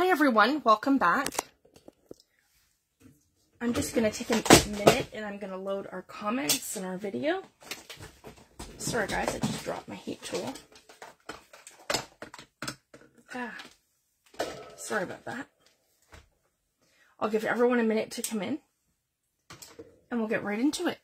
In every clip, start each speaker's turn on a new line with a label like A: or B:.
A: Hi everyone, welcome back. I'm just going to take a minute and I'm going to load our comments in our video. Sorry guys, I just dropped my heat tool. Ah, sorry about that. I'll give everyone a minute to come in and we'll get right into it.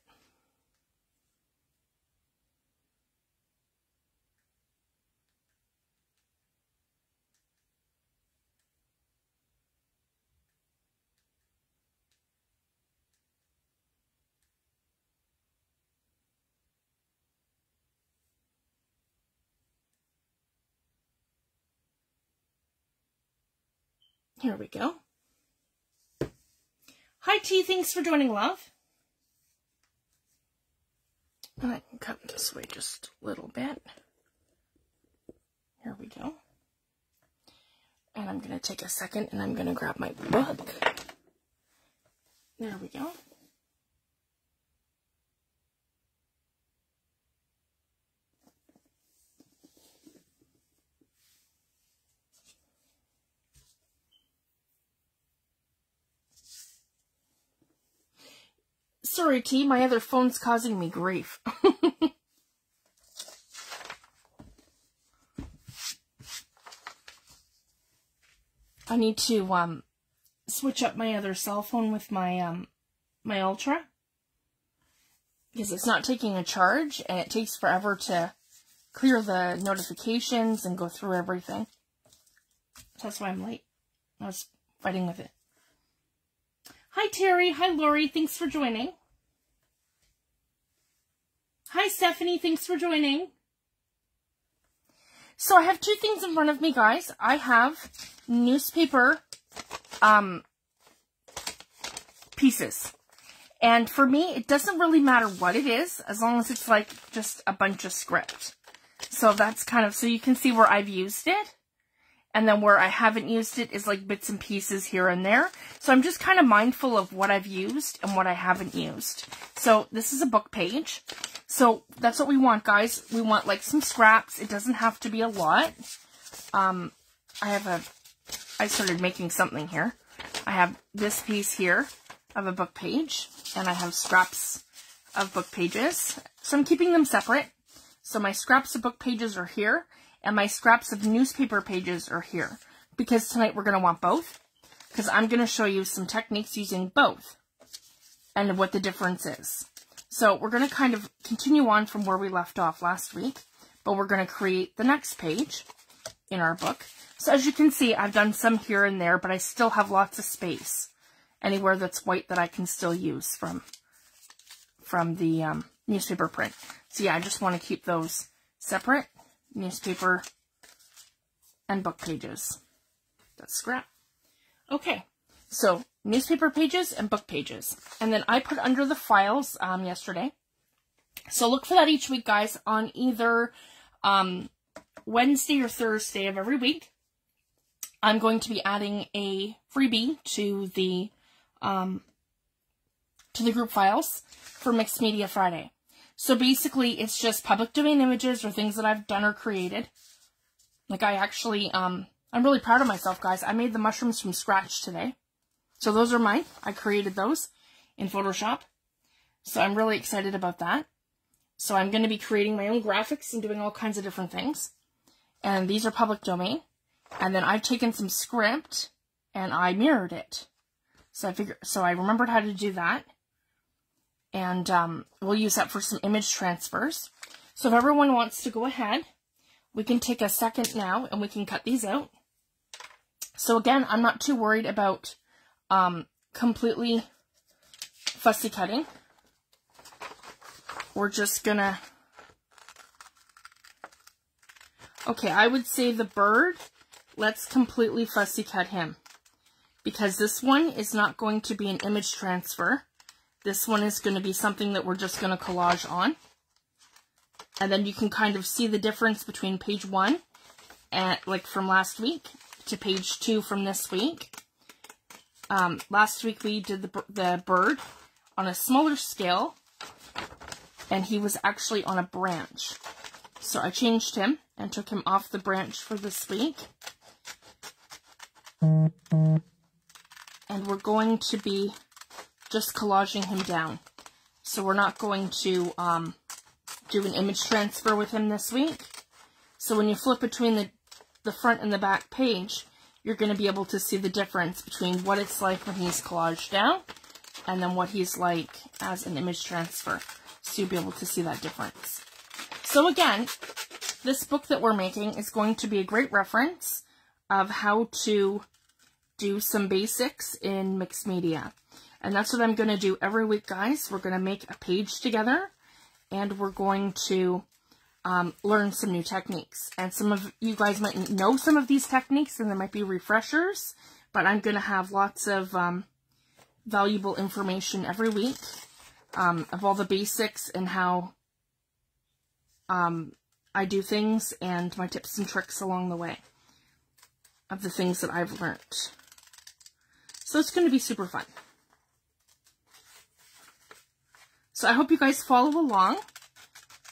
A: Here we go. Hi T, thanks for joining, love. And I can cut this way just a little bit. Here we go. And I'm going to take a second and I'm going to grab my book. There we go. Sorry, T, my other phone's causing me grief. I need to um switch up my other cell phone with my um my Ultra because it's not taking a charge and it takes forever to clear the notifications and go through everything. that's why I'm late. I was fighting with it. Hi Terry, hi Lori, thanks for joining. Hi Stephanie, thanks for joining. So I have two things in front of me, guys. I have newspaper um, pieces. And for me, it doesn't really matter what it is, as long as it's like just a bunch of script. So that's kind of, so you can see where I've used it. And then where I haven't used it is like bits and pieces here and there. So I'm just kind of mindful of what I've used and what I haven't used. So this is a book page. So that's what we want, guys. We want like some scraps. It doesn't have to be a lot. Um, I have a I started making something here. I have this piece here of a book page, and I have scraps of book pages. So I'm keeping them separate. So my scraps of book pages are here, and my scraps of newspaper pages are here. Because tonight we're going to want both, because I'm going to show you some techniques using both, and what the difference is. So we're going to kind of continue on from where we left off last week, but we're going to create the next page in our book. So as you can see, I've done some here and there, but I still have lots of space anywhere that's white that I can still use from, from the um, newspaper print. So yeah, I just want to keep those separate, newspaper and book pages. That's scrap. Okay, so newspaper pages and book pages. And then I put under the files um, yesterday. So look for that each week, guys, on either um, Wednesday or Thursday of every week. I'm going to be adding a freebie to the um, to the group files for Mixed Media Friday. So basically, it's just public domain images or things that I've done or created. Like I actually, um, I'm really proud of myself, guys. I made the mushrooms from scratch today. So those are mine. I created those in Photoshop. So I'm really excited about that. So I'm going to be creating my own graphics and doing all kinds of different things. And these are public domain. And then I've taken some script and I mirrored it. So I figure, so I remembered how to do that. And um, we'll use that for some image transfers. So if everyone wants to go ahead, we can take a second now and we can cut these out. So again, I'm not too worried about um, completely fussy cutting. We're just gonna, okay, I would say the bird let's completely fussy cut him. Because this one is not going to be an image transfer. This one is going to be something that we're just going to collage on. And then you can kind of see the difference between page one, and like from last week, to page two from this week. Um, last week we did the, the bird on a smaller scale, and he was actually on a branch. So I changed him and took him off the branch for this week. And we're going to be just collaging him down. So we're not going to um, do an image transfer with him this week. So when you flip between the, the front and the back page, you're going to be able to see the difference between what it's like when he's collaged down and then what he's like as an image transfer. So you'll be able to see that difference. So again, this book that we're making is going to be a great reference of how to do some basics in mixed media. And that's what I'm going to do every week, guys. We're going to make a page together and we're going to um, learn some new techniques. And some of you guys might know some of these techniques and there might be refreshers, but I'm going to have lots of um, valuable information every week um, of all the basics and how um, I do things and my tips and tricks along the way of the things that I've learned. So it's going to be super fun. So I hope you guys follow along.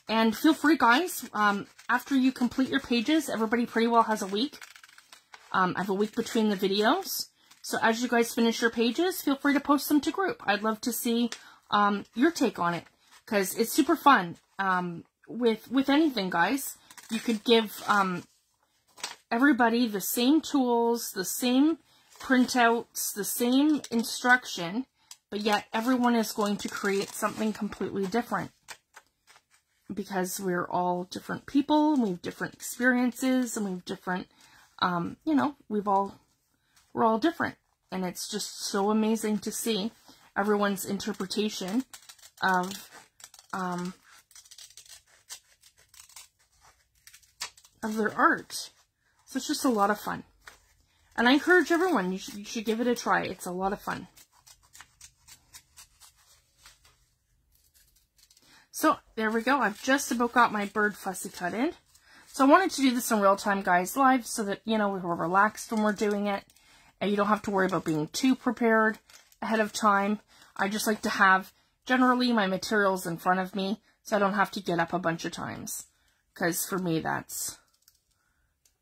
A: And feel free, guys, um, after you complete your pages, everybody pretty well has a week. Um, I have a week between the videos. So as you guys finish your pages, feel free to post them to group. I'd love to see um, your take on it because it's super fun. Um, with with anything, guys, you could give um, everybody the same tools, the same printouts, the same instruction, but yet everyone is going to create something completely different because we're all different people we have different experiences and we have different um, you know we've all we're all different. And it's just so amazing to see everyone's interpretation of um, of their art. So it's just a lot of fun. And I encourage everyone you should, you should give it a try. It's a lot of fun So there we go. I've just about got my bird fussy cut in. So I wanted to do this in real time, guys, live, so that, you know, we're relaxed when we're doing it. And you don't have to worry about being too prepared ahead of time. I just like to have, generally, my materials in front of me, so I don't have to get up a bunch of times. Because for me, that's,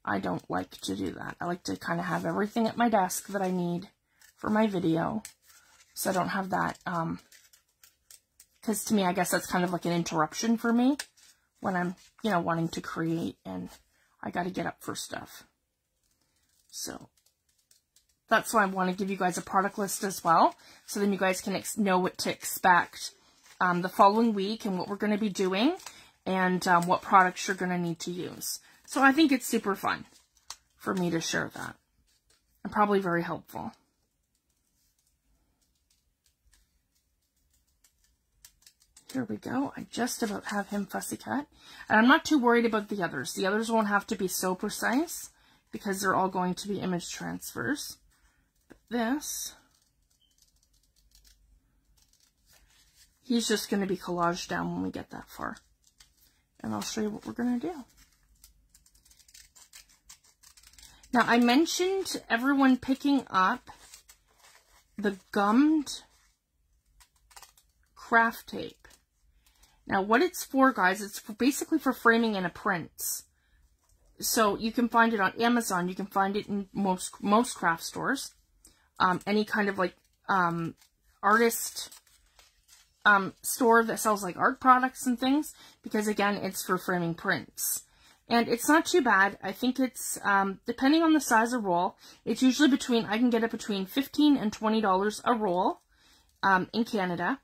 A: I don't like to do that. I like to kind of have everything at my desk that I need for my video. So I don't have that, um, because to me, I guess that's kind of like an interruption for me when I'm, you know, wanting to create and I got to get up for stuff. So that's why I want to give you guys a product list as well. So then you guys can know what to expect um, the following week and what we're going to be doing and um, what products you're going to need to use. So I think it's super fun for me to share that and probably very helpful. Here we go. I just about have him fussy cut. And I'm not too worried about the others. The others won't have to be so precise because they're all going to be image transfers. But this, he's just going to be collaged down when we get that far. And I'll show you what we're going to do. Now, I mentioned everyone picking up the gummed craft tape. Now, what it's for, guys, it's basically for framing in a print. So you can find it on Amazon. You can find it in most most craft stores. Um, any kind of like um, artist um, store that sells like art products and things. Because again, it's for framing prints. And it's not too bad. I think it's, um, depending on the size of roll, it's usually between, I can get it between 15 and $20 a roll um, in Canada.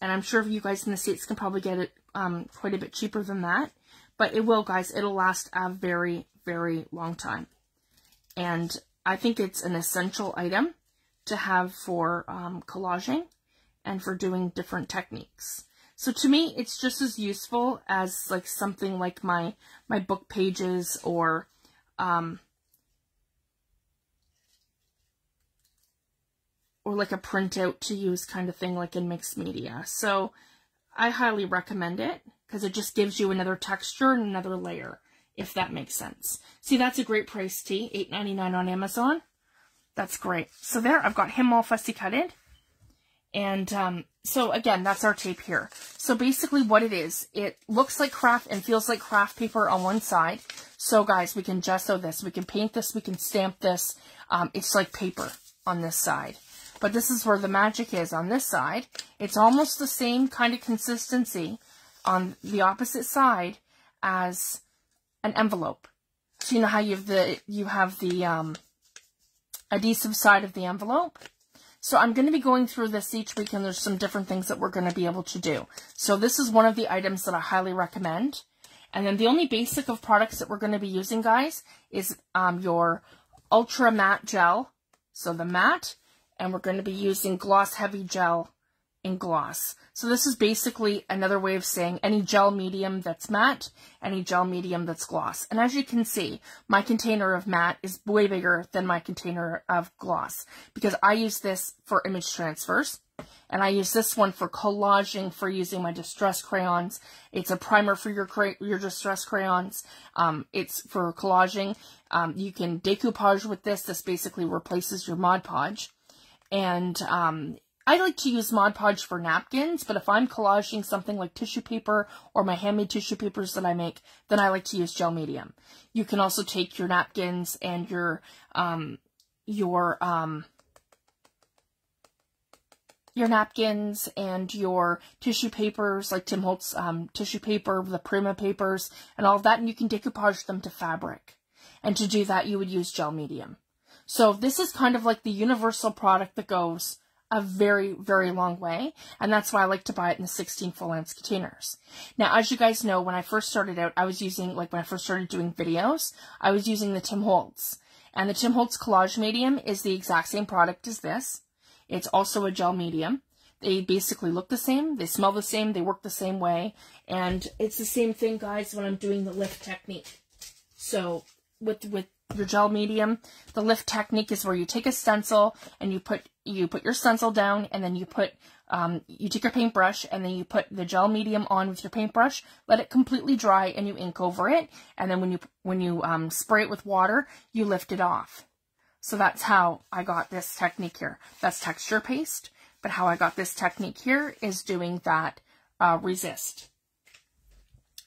A: And I'm sure you guys in the States can probably get it um, quite a bit cheaper than that. But it will, guys. It'll last a very, very long time. And I think it's an essential item to have for um, collaging and for doing different techniques. So to me, it's just as useful as like something like my, my book pages or um, or like a printout to use kind of thing like in mixed media. So I highly recommend it because it just gives you another texture and another layer, if that makes sense. See, that's a great price tee, $8.99 on Amazon. That's great. So there, I've got him all fussy cutted. And um, so again, that's our tape here. So basically what it is, it looks like craft and feels like craft paper on one side. So guys, we can gesso this, we can paint this, we can stamp this. Um, it's like paper on this side. But this is where the magic is on this side. It's almost the same kind of consistency on the opposite side as an envelope. So you know how you have the you have the um, adhesive side of the envelope? So I'm going to be going through this each week and there's some different things that we're going to be able to do. So this is one of the items that I highly recommend. And then the only basic of products that we're going to be using, guys, is um, your Ultra Matte Gel. So the matte, and we're going to be using Gloss Heavy Gel in gloss. So this is basically another way of saying any gel medium that's matte, any gel medium that's gloss. And as you can see, my container of matte is way bigger than my container of gloss because I use this for image transfers. And I use this one for collaging for using my distress crayons. It's a primer for your your distress crayons. Um, it's for collaging. Um, you can decoupage with this. This basically replaces your Mod Podge. And um, I like to use Mod Podge for napkins, but if I'm collaging something like tissue paper or my handmade tissue papers that I make, then I like to use gel medium. You can also take your napkins and your, um, your, um, your napkins and your tissue papers, like Tim Holtz um, tissue paper, the Prima papers, and all of that, and you can decoupage them to fabric. And to do that, you would use gel medium. So this is kind of like the universal product that goes a very, very long way. And that's why I like to buy it in the 16 full ounce containers. Now, as you guys know, when I first started out, I was using, like when I first started doing videos, I was using the Tim Holtz. And the Tim Holtz Collage Medium is the exact same product as this. It's also a gel medium. They basically look the same, they smell the same, they work the same way. And it's the same thing, guys, when I'm doing the lift technique. So with, with your gel medium. The lift technique is where you take a stencil and you put you put your stencil down and then you put um, you take your paintbrush and then you put the gel medium on with your paintbrush, let it completely dry and you ink over it. And then when you when you um, spray it with water, you lift it off. So that's how I got this technique here. That's texture paste. But how I got this technique here is doing that uh, resist.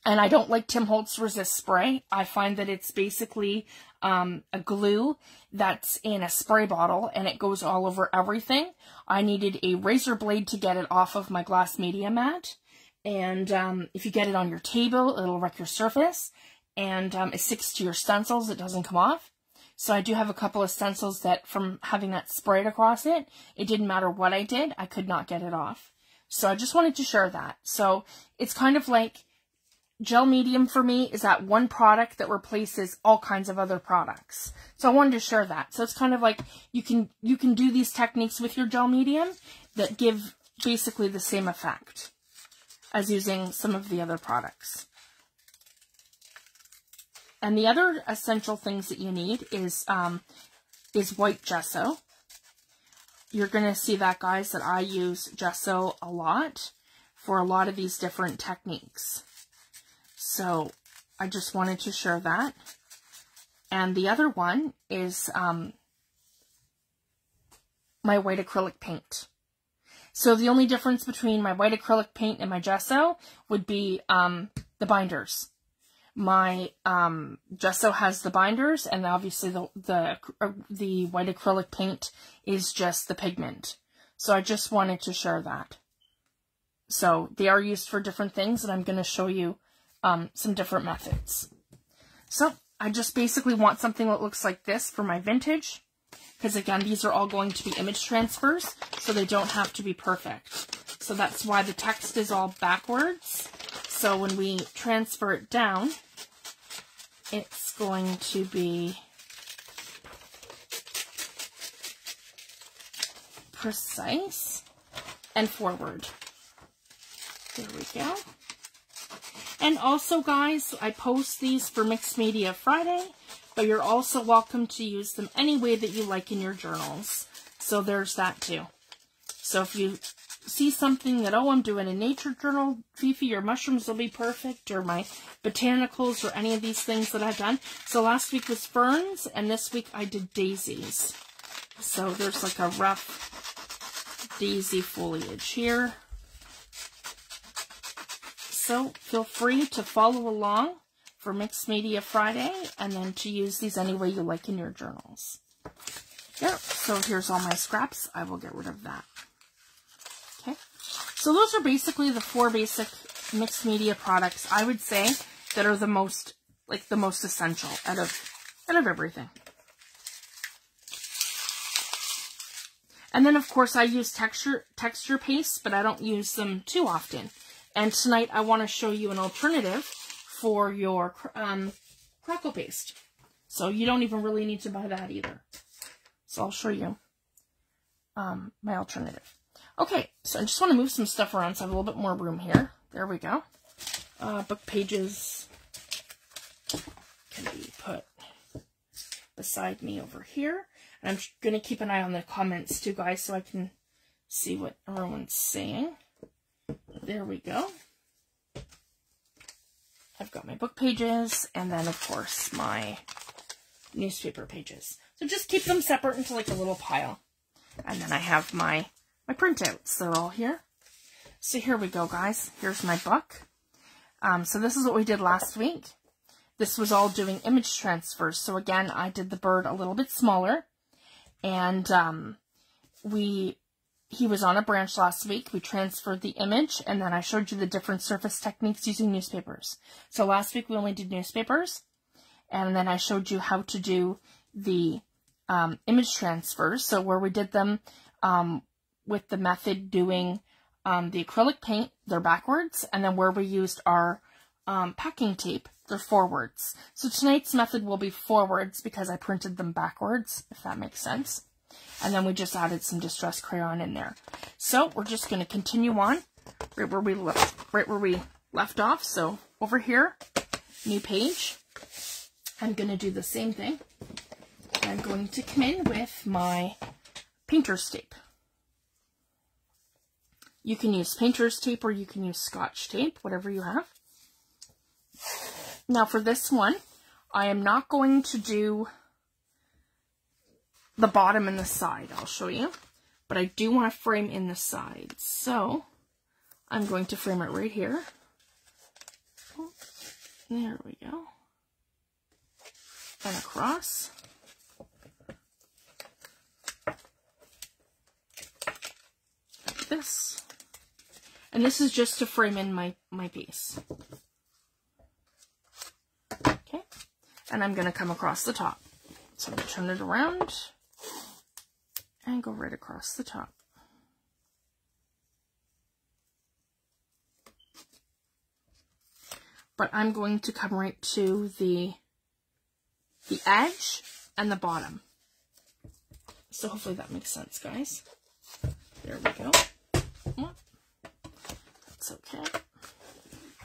A: And I don't like Tim Holtz Resist Spray. I find that it's basically um, a glue that's in a spray bottle and it goes all over everything. I needed a razor blade to get it off of my glass media mat. And um, if you get it on your table, it'll wreck your surface. And um, it sticks to your stencils. It doesn't come off. So I do have a couple of stencils that from having that sprayed across it, it didn't matter what I did, I could not get it off. So I just wanted to share that. So it's kind of like gel medium for me is that one product that replaces all kinds of other products. So I wanted to share that. So it's kind of like you can you can do these techniques with your gel medium that give basically the same effect as using some of the other products. And the other essential things that you need is um, is white gesso. You're going to see that, guys, that I use gesso a lot for a lot of these different techniques. So I just wanted to share that. And the other one is um, my white acrylic paint. So the only difference between my white acrylic paint and my gesso would be um, the binders. My um, gesso has the binders, and obviously the, the, uh, the white acrylic paint is just the pigment. So I just wanted to share that. So they are used for different things, and I'm going to show you um, some different methods. So I just basically want something that looks like this for my vintage. Because again, these are all going to be image transfers, so they don't have to be perfect. So that's why the text is all backwards. So when we transfer it down, it's going to be precise and forward. There we go. And also, guys, I post these for Mixed Media Friday, but you're also welcome to use them any way that you like in your journals. So there's that too. So if you see something that, oh, I'm doing a nature journal, Fifi, your mushrooms will be perfect, or my botanicals, or any of these things that I've done. So last week was ferns, and this week I did daisies. So there's like a rough daisy foliage here. So feel free to follow along for Mixed Media Friday and then to use these any way you like in your journals. There, so here's all my scraps. I will get rid of that. Okay, so those are basically the four basic mixed media products I would say that are the most, like the most essential out of, out of everything. And then, of course, I use texture, texture paste, but I don't use them too often. And tonight I want to show you an alternative for your um, crackle paste. So you don't even really need to buy that either. So I'll show you um, my alternative. Okay, so I just want to move some stuff around so I have a little bit more room here. There we go. Uh, book pages can be put beside me over here. And I'm going to keep an eye on the comments too, guys, so I can see what everyone's saying. There we go. I've got my book pages, and then, of course, my newspaper pages. So just keep them separate into like a little pile. And then I have my, my printouts. They're all here. So here we go, guys. Here's my book. Um, so this is what we did last week. This was all doing image transfers. So again, I did the bird a little bit smaller and um, we he was on a branch last week. We transferred the image, and then I showed you the different surface techniques using newspapers. So last week we only did newspapers, and then I showed you how to do the um, image transfers. So where we did them um, with the method doing um, the acrylic paint, they're backwards, and then where we used our um, packing tape, they're forwards. So tonight's method will be forwards because I printed them backwards, if that makes sense. And then we just added some distress crayon in there. So we're just going to continue on right where we left, right where we left off. So over here, new page. I'm going to do the same thing. I'm going to come in with my painter's tape. You can use painter's tape or you can use scotch tape, whatever you have. Now for this one, I am not going to do the bottom and the side. I'll show you. But I do want to frame in the sides. So I'm going to frame it right here. There we go. And across. Like this. And this is just to frame in my, my piece. Okay. And I'm going to come across the top. So I'm going to turn it around and go right across the top. But I'm going to come right to the, the edge and the bottom. So hopefully that makes sense, guys. There we go. That's okay.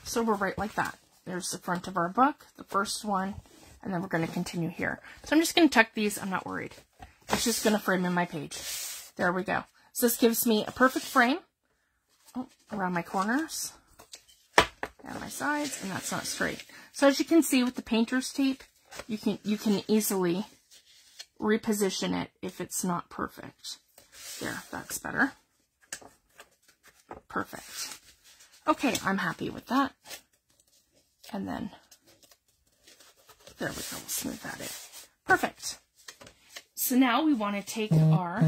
A: So we're right like that. There's the front of our book, the first one, and then we're going to continue here. So I'm just going to tuck these. I'm not worried. It's just going to frame in my page. There we go. So this gives me a perfect frame oh, around my corners and my sides, and that's not straight. So as you can see with the painter's tape, you can you can easily reposition it if it's not perfect. There, that's better. Perfect. Okay, I'm happy with that. And then, there we go, we'll smooth that in. Perfect. So now we want to take our,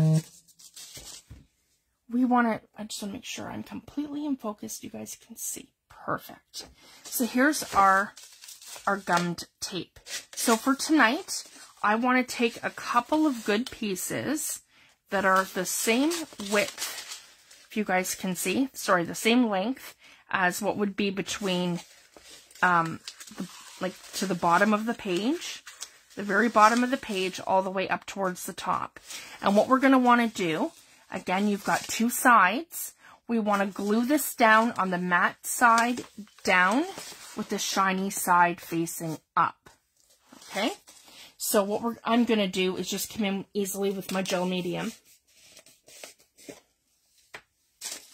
A: we want to, I just want to make sure I'm completely in focus. You guys can see. Perfect. So here's our, our gummed tape. So for tonight, I want to take a couple of good pieces that are the same width, if you guys can see, sorry, the same length as what would be between, um, the, like to the bottom of the page the very bottom of the page all the way up towards the top. And what we're going to want to do, again, you've got two sides. We want to glue this down on the matte side down with the shiny side facing up. Okay? So what we're, I'm going to do is just come in easily with my gel medium.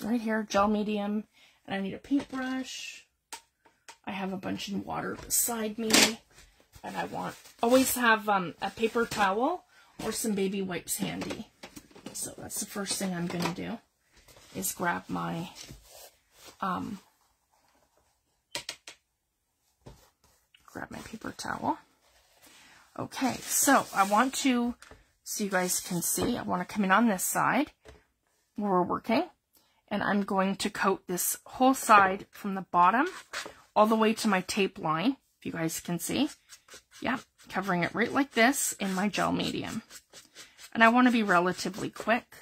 A: Right here, gel medium. And I need a paintbrush. I have a bunch of water beside me and I want always have um, a paper towel or some baby wipes handy. So that's the first thing I'm going to do. is grab my um, grab my paper towel. Okay, so I want to, so you guys can see, I want to come in on this side where we're working. And I'm going to coat this whole side from the bottom all the way to my tape line, if you guys can see. Yeah, covering it right like this in my gel medium. And I want to be relatively quick.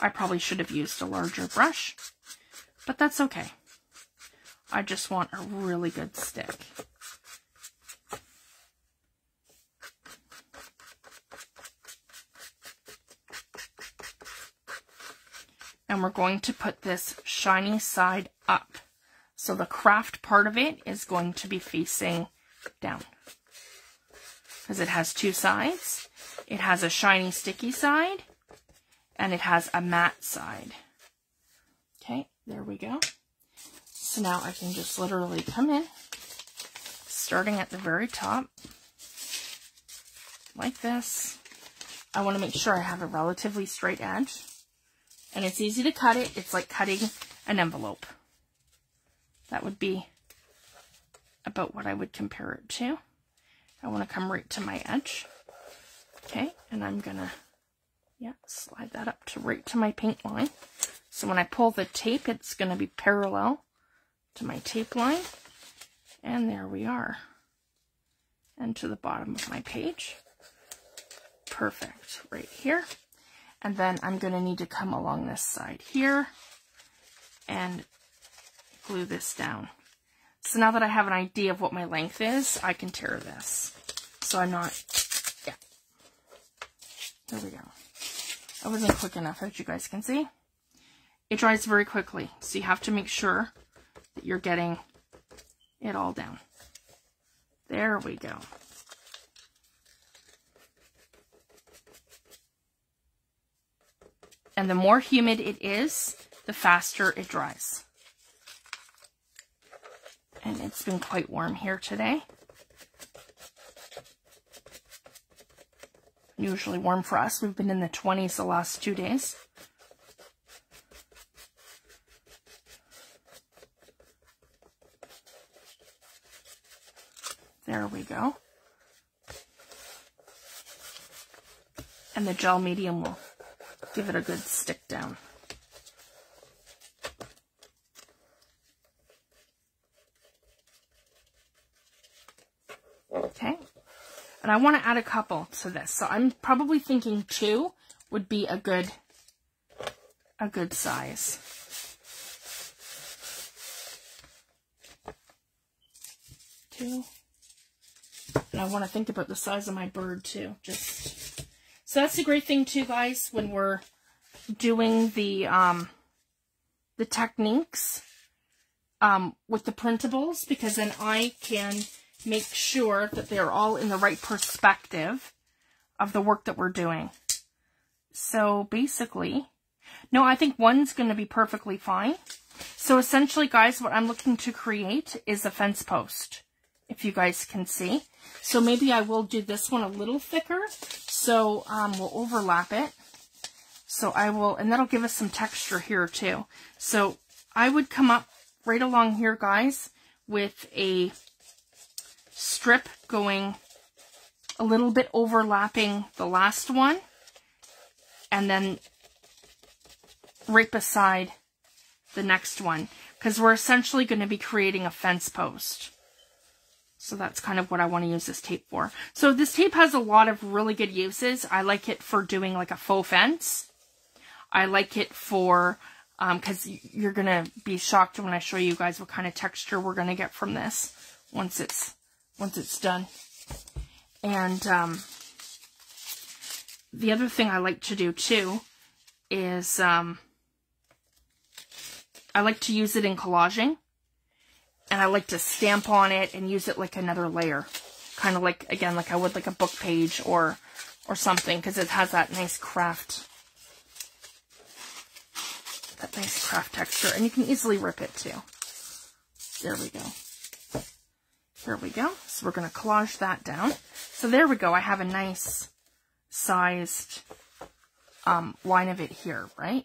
A: I probably should have used a larger brush, but that's okay. I just want a really good stick. And we're going to put this shiny side up. So the craft part of it is going to be facing down. Because it has two sides. It has a shiny sticky side and it has a matte side. Okay, there we go. So now I can just literally come in, starting at the very top, like this. I want to make sure I have a relatively straight edge. And it's easy to cut it. It's like cutting an envelope. That would be about what I would compare it to. I want to come right to my edge. Okay, and I'm going to yeah, slide that up to right to my paint line. So when I pull the tape, it's going to be parallel to my tape line. And there we are. And to the bottom of my page. Perfect, right here. And then I'm going to need to come along this side here and glue this down. So now that I have an idea of what my length is, I can tear this. So I'm not, yeah. There we go. I wasn't quick enough, as you guys can see. It dries very quickly, so you have to make sure that you're getting it all down. There we go. And the more humid it is, the faster it dries. And it's been quite warm here today. Usually warm for us. We've been in the 20s the last two days. There we go. And the gel medium will give it a good stick down. Okay. And I want to add a couple to this. So I'm probably thinking two would be a good, a good size. Two. And I want to think about the size of my bird too. Just so that's the great thing too, guys, when we're doing the um, the techniques um, with the printables, because then I can make sure that they're all in the right perspective of the work that we're doing. So basically, no, I think one's going to be perfectly fine. So essentially, guys, what I'm looking to create is a fence post, if you guys can see. So maybe I will do this one a little thicker so um, we'll overlap it. So I will, and that'll give us some texture here too. So I would come up right along here, guys, with a strip going a little bit overlapping the last one. And then right beside the next one. Because we're essentially going to be creating a fence post. So that's kind of what I want to use this tape for. So this tape has a lot of really good uses. I like it for doing like a faux fence. I like it for, because um, you're going to be shocked when I show you guys what kind of texture we're going to get from this once it's, once it's done. And um, the other thing I like to do too is um, I like to use it in collaging and I like to stamp on it and use it like another layer. Kind of like, again, like I would like a book page or, or something, because it has that nice craft, that nice craft texture. And you can easily rip it too. There we go. There we go. So we're going to collage that down. So there we go. I have a nice sized um, line of it here, right?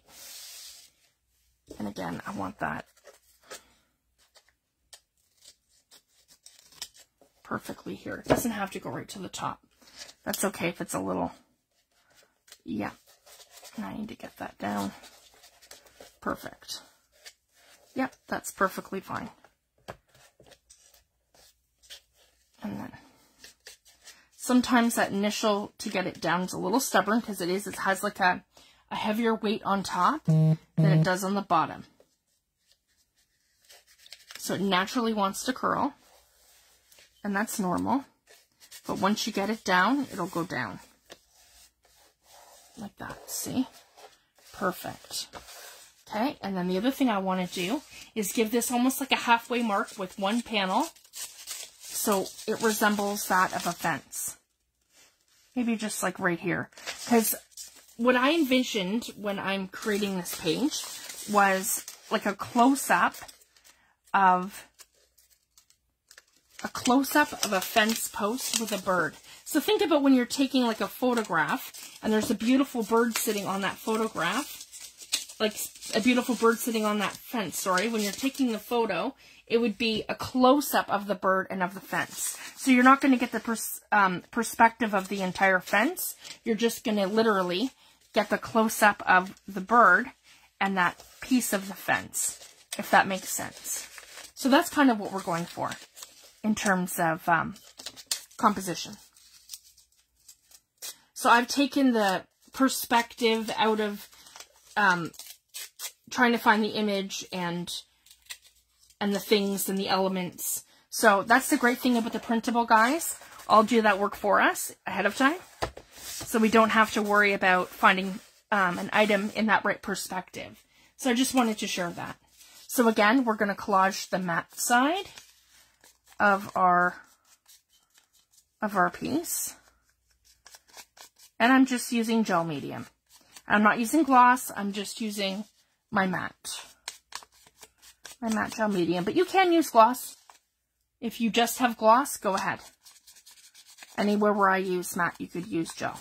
A: And again, I want that perfectly here. It doesn't have to go right to the top. That's okay if it's a little, yeah. And I need to get that down. Perfect. Yep, that's perfectly fine. And then sometimes that initial to get it down is a little stubborn because it is, it has like a, a heavier weight on top than mm-hmm. it does on the bottom. So it naturally wants to curl and that's normal. But once you get it down, it'll go down. Like that, see? Perfect. Okay, and then the other thing I want to do is give this almost like a halfway mark with one panel. So it resembles that of a fence. Maybe just like right here. Because what I envisioned when I'm creating this page was like a close-up of a close-up of a fence post with a bird. So think about when you're taking like a photograph and there's a beautiful bird sitting on that photograph, like a beautiful bird sitting on that fence, sorry. When you're taking the photo, it would be a close-up of the bird and of the fence. So you're not going to get the pers um, perspective of the entire fence. You're just going to literally get the close-up of the bird and that piece of the fence, if that makes sense. So that's kind of what we're going for in terms of um, composition. So I've taken the perspective out of um, trying to find the image and and the things and the elements. So that's the great thing about the printable, guys. I'll do that work for us ahead of time. So we don't have to worry about finding um, an item in that right perspective. So I just wanted to share that. So again, we're going to collage the matte side of our of our piece. And I'm just using gel medium. I'm not using gloss, I'm just using my matte. My matte gel medium. But you can use gloss. If you just have gloss, go ahead. Anywhere where I use matte, you could use gel.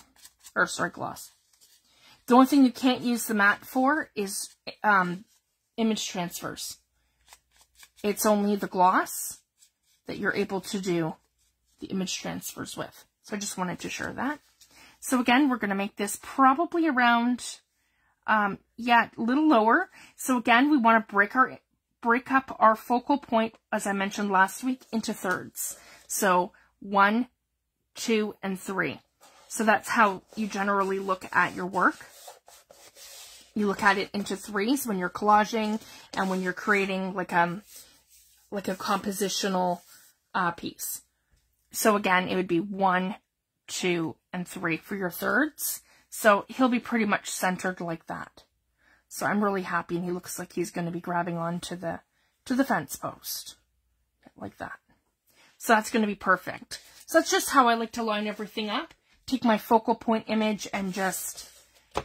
A: Or, sorry, gloss. The only thing you can't use the matte for is um, image transfers. It's only the gloss that you're able to do the image transfers with. So I just wanted to share that. So again, we're going to make this probably around, um, yeah, a little lower. So again, we want to break our break up our focal point, as I mentioned last week, into thirds. So one, two, and three. So that's how you generally look at your work. You look at it into threes when you're collaging and when you're creating like um like a compositional uh, piece. So again, it would be one, two, and three for your thirds. So he'll be pretty much centered like that. So I'm really happy and he looks like he's going to be grabbing onto the, to the fence post. Like that. So that's going to be perfect. So that's just how I like to line everything up. Take my focal point image and just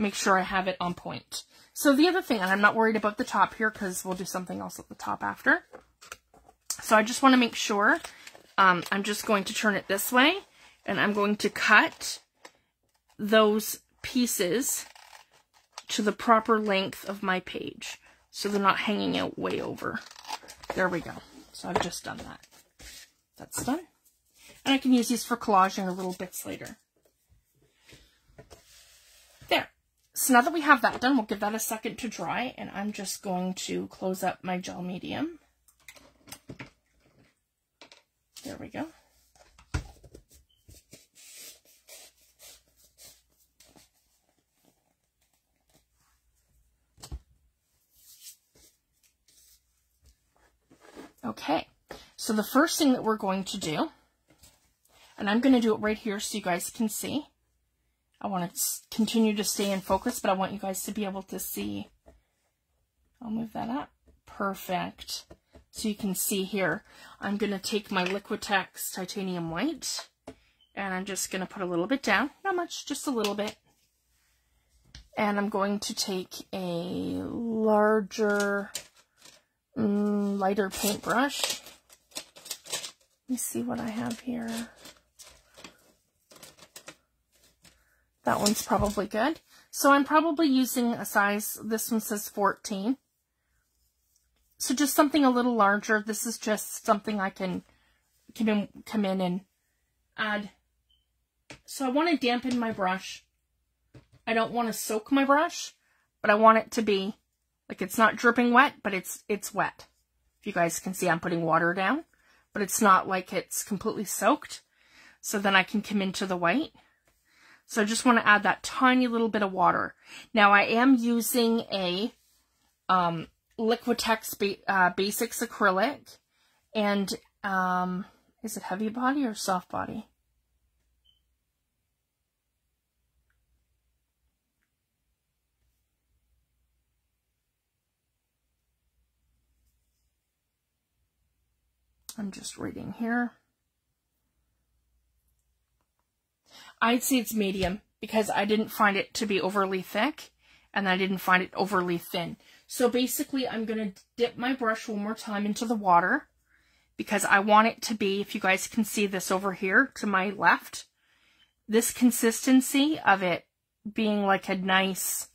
A: make sure I have it on point. So the other thing, and I'm not worried about the top here because we'll do something else at the top after. So I just want to make sure um, I'm just going to turn it this way and I'm going to cut those pieces to the proper length of my page so they're not hanging out way over. There we go. So I've just done that. That's done. And I can use these for collaging or little bits later. There. So now that we have that done, we'll give that a second to dry and I'm just going to close up my gel medium. There we go. Okay, so the first thing that we're going to do, and I'm going to do it right here so you guys can see. I want to continue to stay in focus, but I want you guys to be able to see. I'll move that up. Perfect. So you can see here, I'm going to take my Liquitex Titanium White, and I'm just going to put a little bit down. Not much, just a little bit. And I'm going to take a larger, mm, lighter paintbrush. Let me see what I have here. That one's probably good. So I'm probably using a size, this one says 14 So just something a little larger. This is just something I can in, come in and add. So I want to dampen my brush. I don't want to soak my brush, but I want it to be like it's not dripping wet, but it's it's wet. If you guys can see, I'm putting water down, but it's not like it's completely soaked. So then I can come into the white. So I just want to add that tiny little bit of water. Now I am using a um, Liquitex ba uh, Basics acrylic, and um, is it heavy body or soft body? I'm just reading here. I'd say it's medium because I didn't find it to be overly thick and I didn't find it overly thin. So basically I'm going to dip my brush one more time into the water because I want it to be, if you guys can see this over here to my left, this consistency of it being like a nice,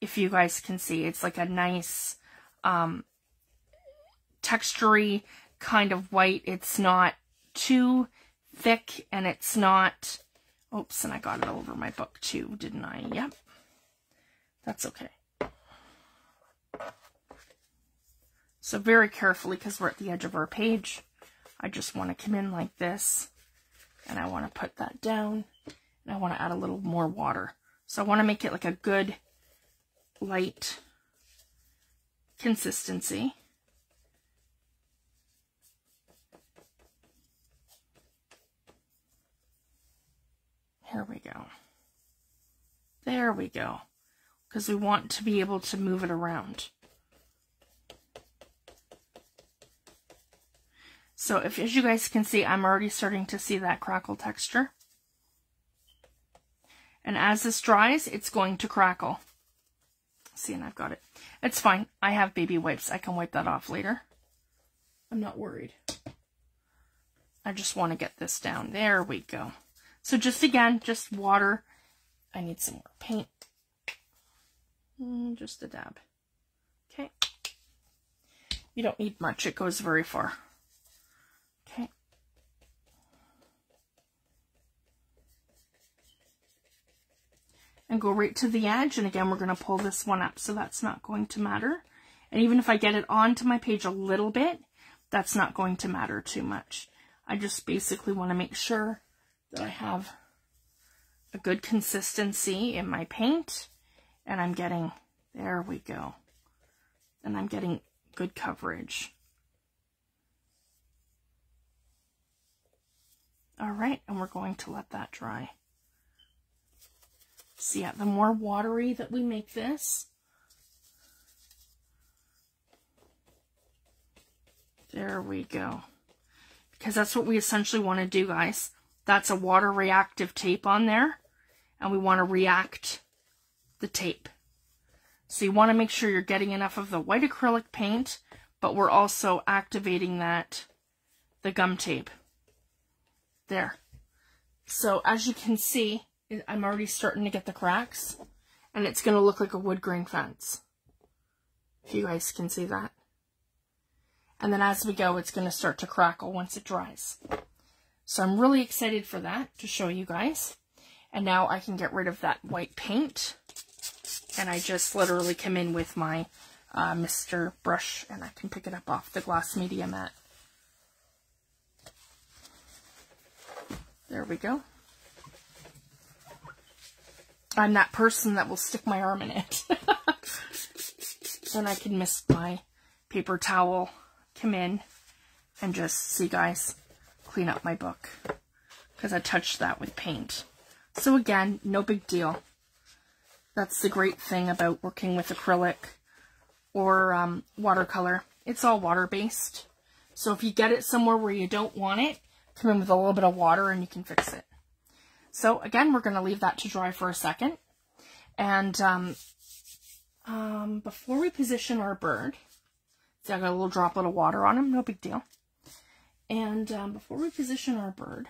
A: if you guys can see, it's like a nice um, textury kind of white. It's not too thick and it's not, oops, and I got it over my book too, didn't I? Yep. That's okay. So very carefully, because we're at the edge of our page, I just want to come in like this, and I want to put that down, and I want to add a little more water. So I want to make it like a good, light consistency. Here we go. There we go. Because we want to be able to move it around. So if, as you guys can see, I'm already starting to see that crackle texture. And as this dries, it's going to crackle. See, and I've got it. It's fine. I have baby wipes. I can wipe that off later. I'm not worried. I just want to get this down. There we go. So just again, just water. I need some more paint. Mm, just a dab. Okay. You don't need much. It goes very far. Okay. And go right to the edge. And again, we're going to pull this one up. So that's not going to matter. And even if I get it onto my page a little bit, that's not going to matter too much. I just basically want to make sure that I uh-huh. have a good consistency in my paint and I'm getting, there we go. And I'm getting good coverage. All right, and we're going to let that dry. See, yeah, the more watery that we make this, there we go because that's what we essentially want to do, guys. That's a water reactive tape on there, and we want to react the tape. So you want to make sure you're getting enough of the white acrylic paint, but we're also activating that, the gum tape. There. So as you can see, I'm already starting to get the cracks, and it's going to look like a wood grain fence. If you guys can see that. And then as we go, it's going to start to crackle once it dries. So I'm really excited for that to show you guys. And now I can get rid of that white paint. And I just literally come in with my uh, Mr. Brush and I can pick it up off the glass media mat. There we go. I'm that person that will stick my arm in it. and I can mist my paper towel come in and just, see guys, clean up my book because I touched that with paint. So again, no big deal. That's the great thing about working with acrylic or um, watercolor. It's all water-based. So if you get it somewhere where you don't want it, come in with a little bit of water and you can fix it. So again, we're going to leave that to dry for a second. And um, um, before we position our bird, See, I got a little droplet of water on him, no big deal. And um, before we position our bird,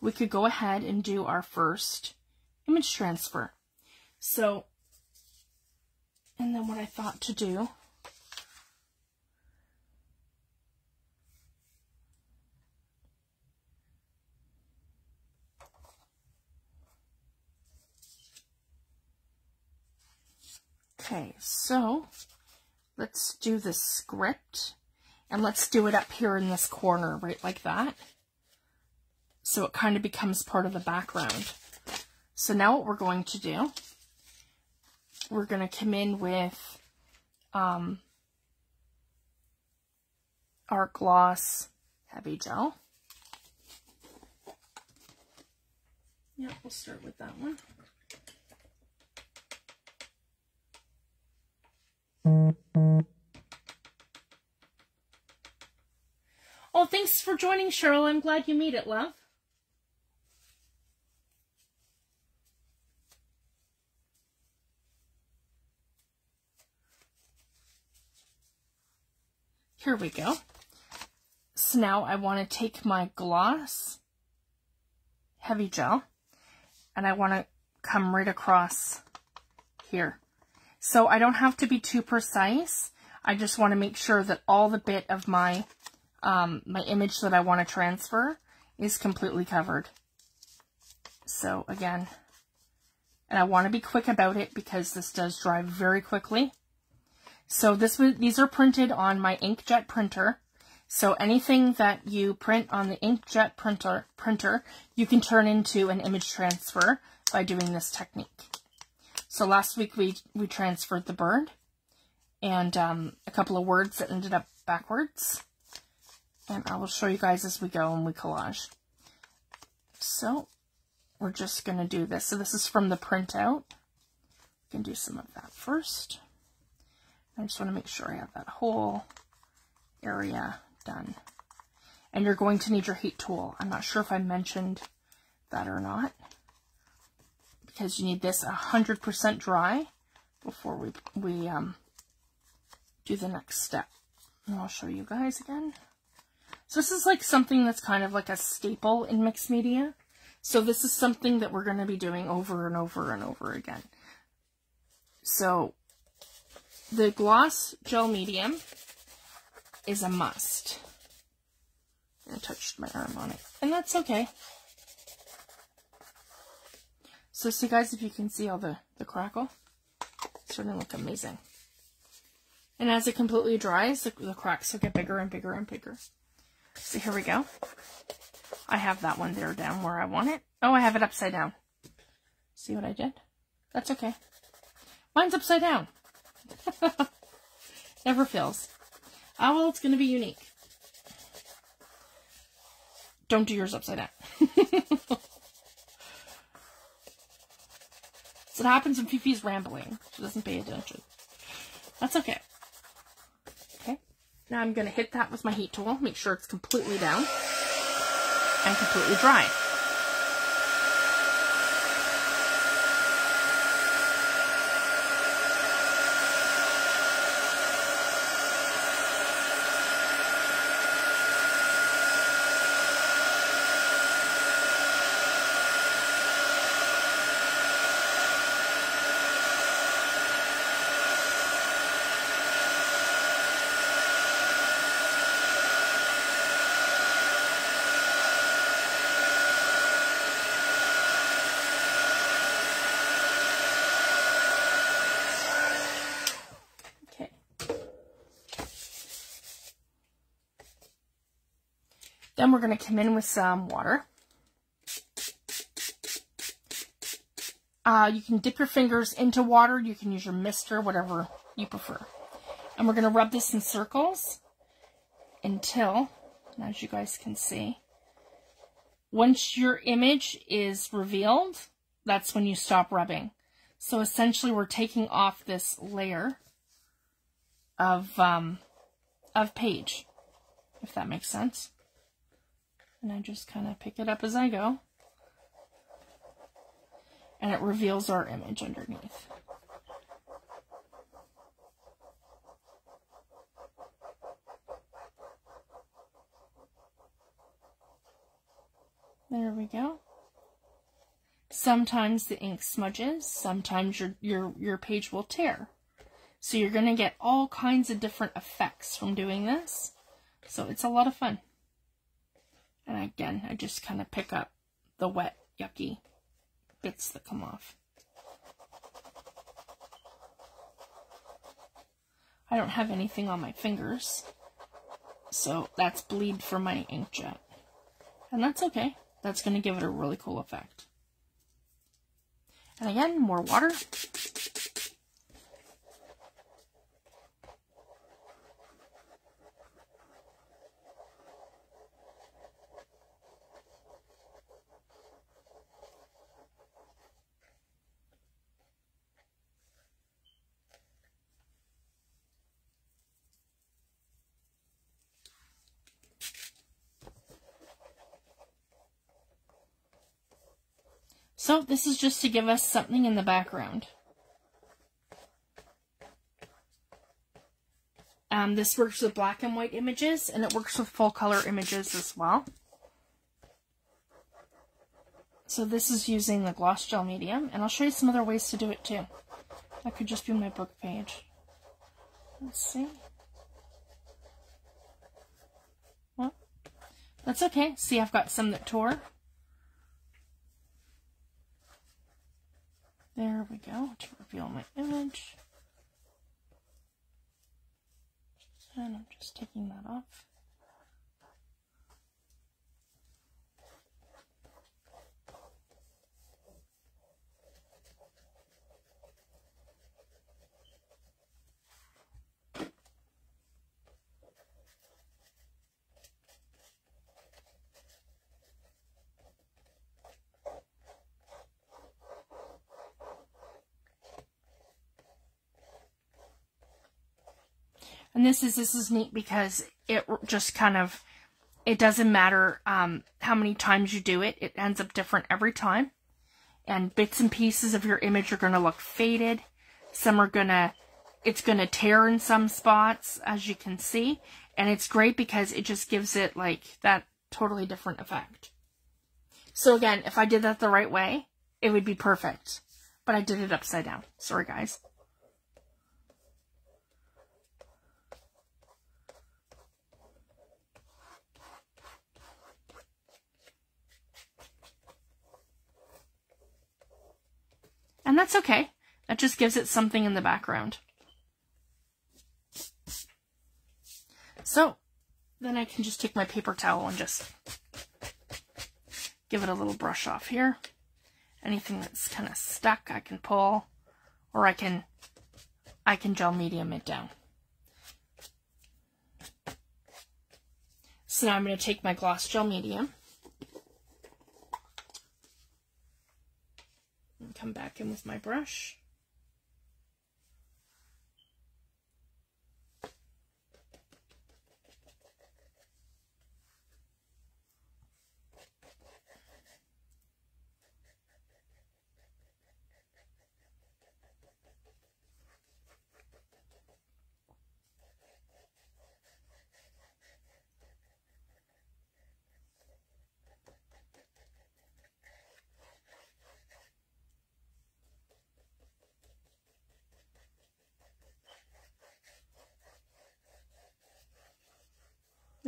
A: we could go ahead and do our first image transfer. So, and then what I thought to do Okay, so let's do the script and let's do it up here in this corner, right like that. So it kind of becomes part of the background. So now what we're going to do, we're going to come in with um, our gloss heavy gel. Yeah, we'll start with that one. Oh, thanks for joining, Cheryl. I'm glad you made it, love. Here we go. So now I want to take my gloss heavy gel and I want to come right across here. So I don't have to be too precise. I just want to make sure that all the bit of my, um, my image that I want to transfer is completely covered. So again, and I want to be quick about it because this does dry very quickly. So this these are printed on my inkjet printer. So anything that you print on the inkjet printer, printer, you can turn into an image transfer by doing this technique. So last week we, we transferred the bird and um, a couple of words that ended up backwards. And I will show you guys as we go and we collage. So we're just going to do this. So this is from the printout. We can do some of that first. I just want to make sure I have that whole area done. And you're going to need your heat tool. I'm not sure if I mentioned that or not because you need this 100% dry before we, we um, do the next step. And I'll show you guys again. So this is like something that's kind of like a staple in mixed media. So this is something that we're going to be doing over and over and over again. So the gloss gel medium is a must. I touched my arm on it. And that's okay. So see guys, if you can see all the, the crackle, it's starting to look amazing. And as it completely dries, the, the cracks will get bigger and bigger and bigger. So here we go. I have that one there down where I want it. Oh, I have it upside down. See what I did? That's okay. Mine's upside down. Never fails. Oh, well, it's going to be unique. Don't do yours upside down. So what happens when Fifi's rambling. She doesn't pay attention. That's. Okay. Now I'm going to hit that with my heat tool. Make sure it's completely down and completely dry. We're going to come in with some water. Uh, you can dip your fingers into water. You can use your mister, whatever you prefer. And we're going to rub this in circles until, as you guys can see, once your image is revealed, that's when you stop rubbing. So essentially we're taking off this layer of, um, of page, if that makes sense. And I just kind of pick it up as I go. And it reveals our image underneath. There we go. Sometimes the ink smudges, sometimes your, your, your page will tear. So you're going to get all kinds of different effects from doing this. So it's a lot of fun. And again, I just kind of pick up the wet, yucky bits that come off. I don't have anything on my fingers. So that's bleed from my inkjet. And that's okay. That's going to give it a really cool effect. And again, more water. So this is just to give us something in the background. Um, this works with black and white images, and it works with full color images as well. So this is using the gloss gel medium, and I'll show you some other ways to do it too. That could just be my book page. Let's see. Well, that's okay. See, I've got some that tore. There we go, to reveal my image. And I'm just taking that off. And this is this is neat because it just kind of it doesn't matter um, how many times you do it. It ends up different every time. And bits and pieces of your image are going to look faded. Some are going to, it's going to tear in some spots, as you can see. And it's great because it just gives it like that totally different effect. So again, if I did that the right way, it would be perfect. But I did it upside down. Sorry, guys. And that's okay. That just gives it something in the background. So, then I can just take my paper towel and just give it a little brush off here. Anything that's kind of stuck, I can pull, or I can, I can gel medium it down. So now I'm going to take my gloss gel medium come back in with my brush.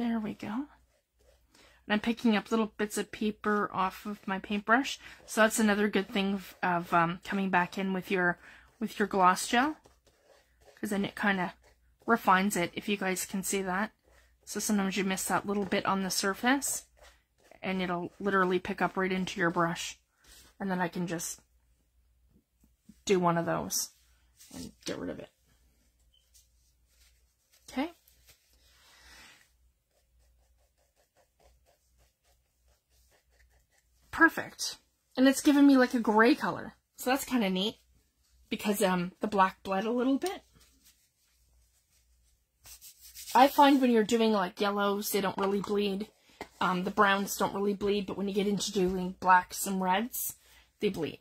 A: There we go. And I'm picking up little bits of paper off of my paintbrush. So that's another good thing of, of um, coming back in with your with your gloss gel. Because then it kind of refines it, if you guys can see that. So sometimes you miss that little bit on the surface. And it'll literally pick up right into your brush. And then I can just do one of those and get rid of it. Okay. Perfect. And it's given me like a gray color. So that's kind of neat because um, the black bled a little bit. I find when you're doing like yellows, they don't really bleed. Um, the browns don't really bleed, but when you get into doing blacks and reds, they bleed.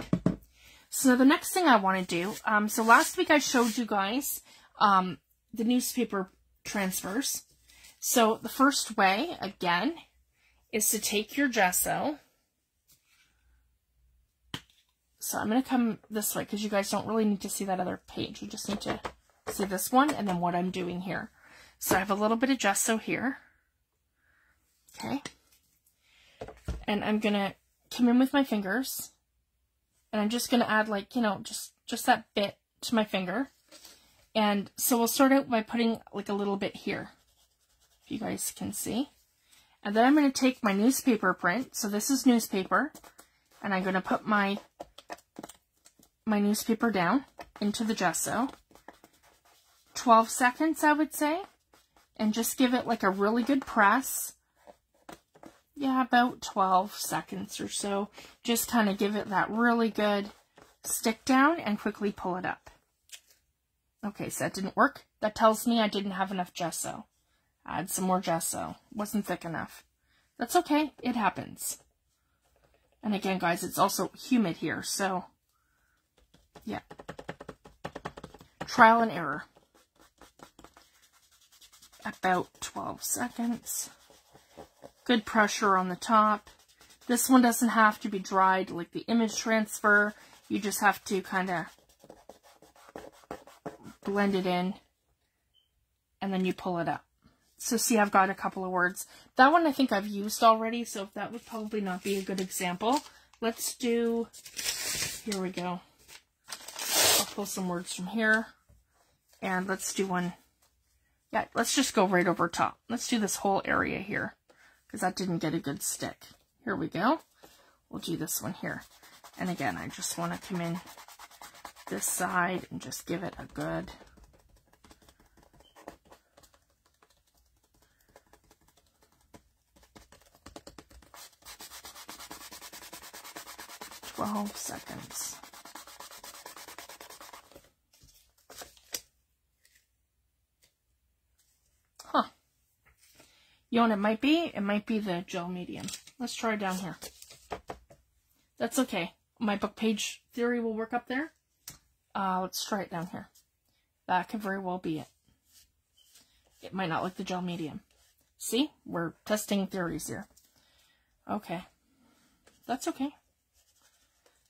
A: So the next thing I want to do, um, so last week I showed you guys um, the newspaper transfers. So the first way, again, is to take your gesso so I'm going to come this way because you guys don't really need to see that other page. You just need to see this one and then what I'm doing here. So I have a little bit of gesso here. Okay. And I'm going to come in with my fingers. And I'm just going to add like, you know, just, just that bit to my finger. And so we'll start out by putting like a little bit here, if you guys can see. And then I'm going to take my newspaper print. So this is newspaper. And I'm going to put my, my newspaper down into the gesso. 12 seconds, I would say. And just give it like a really good press. Yeah, about 12 seconds or so. Just kind of give it that really good stick down and quickly pull it up. Okay, so that didn't work. That tells me I didn't have enough gesso. Add some more gesso. Wasn't thick enough. That's okay. It happens. And again, guys, it's also humid here, so yeah. Trial and error. About 12 seconds. Good pressure on the top. This one doesn't have to be dried like the image transfer. You just have to kind of blend it in and then you pull it up. So see, I've got a couple of words. That one I think I've used already, so that would probably not be a good example. Let's do, here we go. Pull some words from here. And let's do one, yeah, let's just go right over top. Let's do this whole area here, because that didn't get a good stick. Here we go. We'll do this one here. And again, I just want to come in this side and just give it a good twelve seconds. You know what it might be? It might be the gel medium. Let's try it down here. That's okay. My book page theory will work up there. Uh, let's try it down here. That could very well be it. It might not like the gel medium. See? We're testing theories here. Okay. That's okay.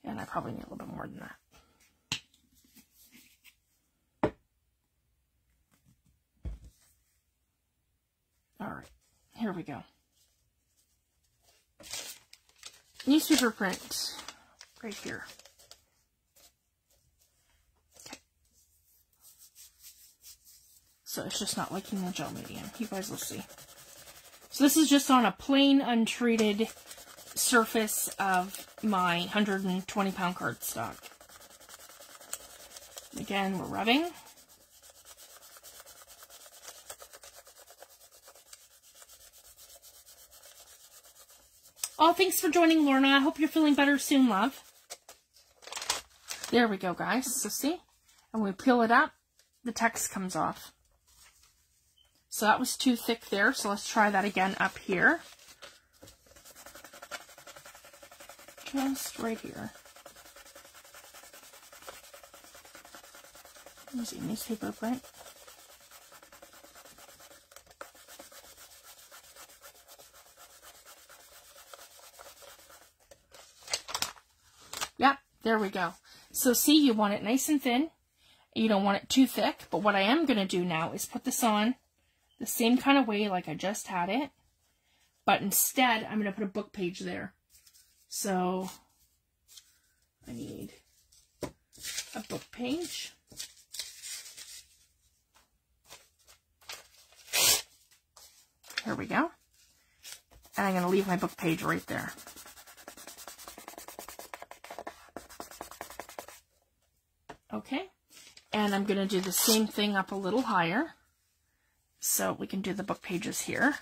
A: And I probably need a little bit more than that. All right, here we go. Newspaper print right here. So it's just not liking the gel medium. You guys will see. So this is just on a plain, untreated surface of my 120 pound cardstock. Again, we're rubbing. Oh, thanks for joining, Lorna. I hope you're feeling better soon, love. There we go, guys. So see? And we peel it up, the text comes off. So that was too thick there, so let's try that again up here. Just right here. Easy newspaper print. Yep, there we go. So see, you want it nice and thin. You don't want it too thick, but what I am going to do now is put this on the same kind of way like I just had it. But instead, I'm going to put a book page there. So, I need a book page. Here we go. And I'm going to leave my book page right there. Okay. And I'm going to do the same thing up a little higher. So we can do the book pages here.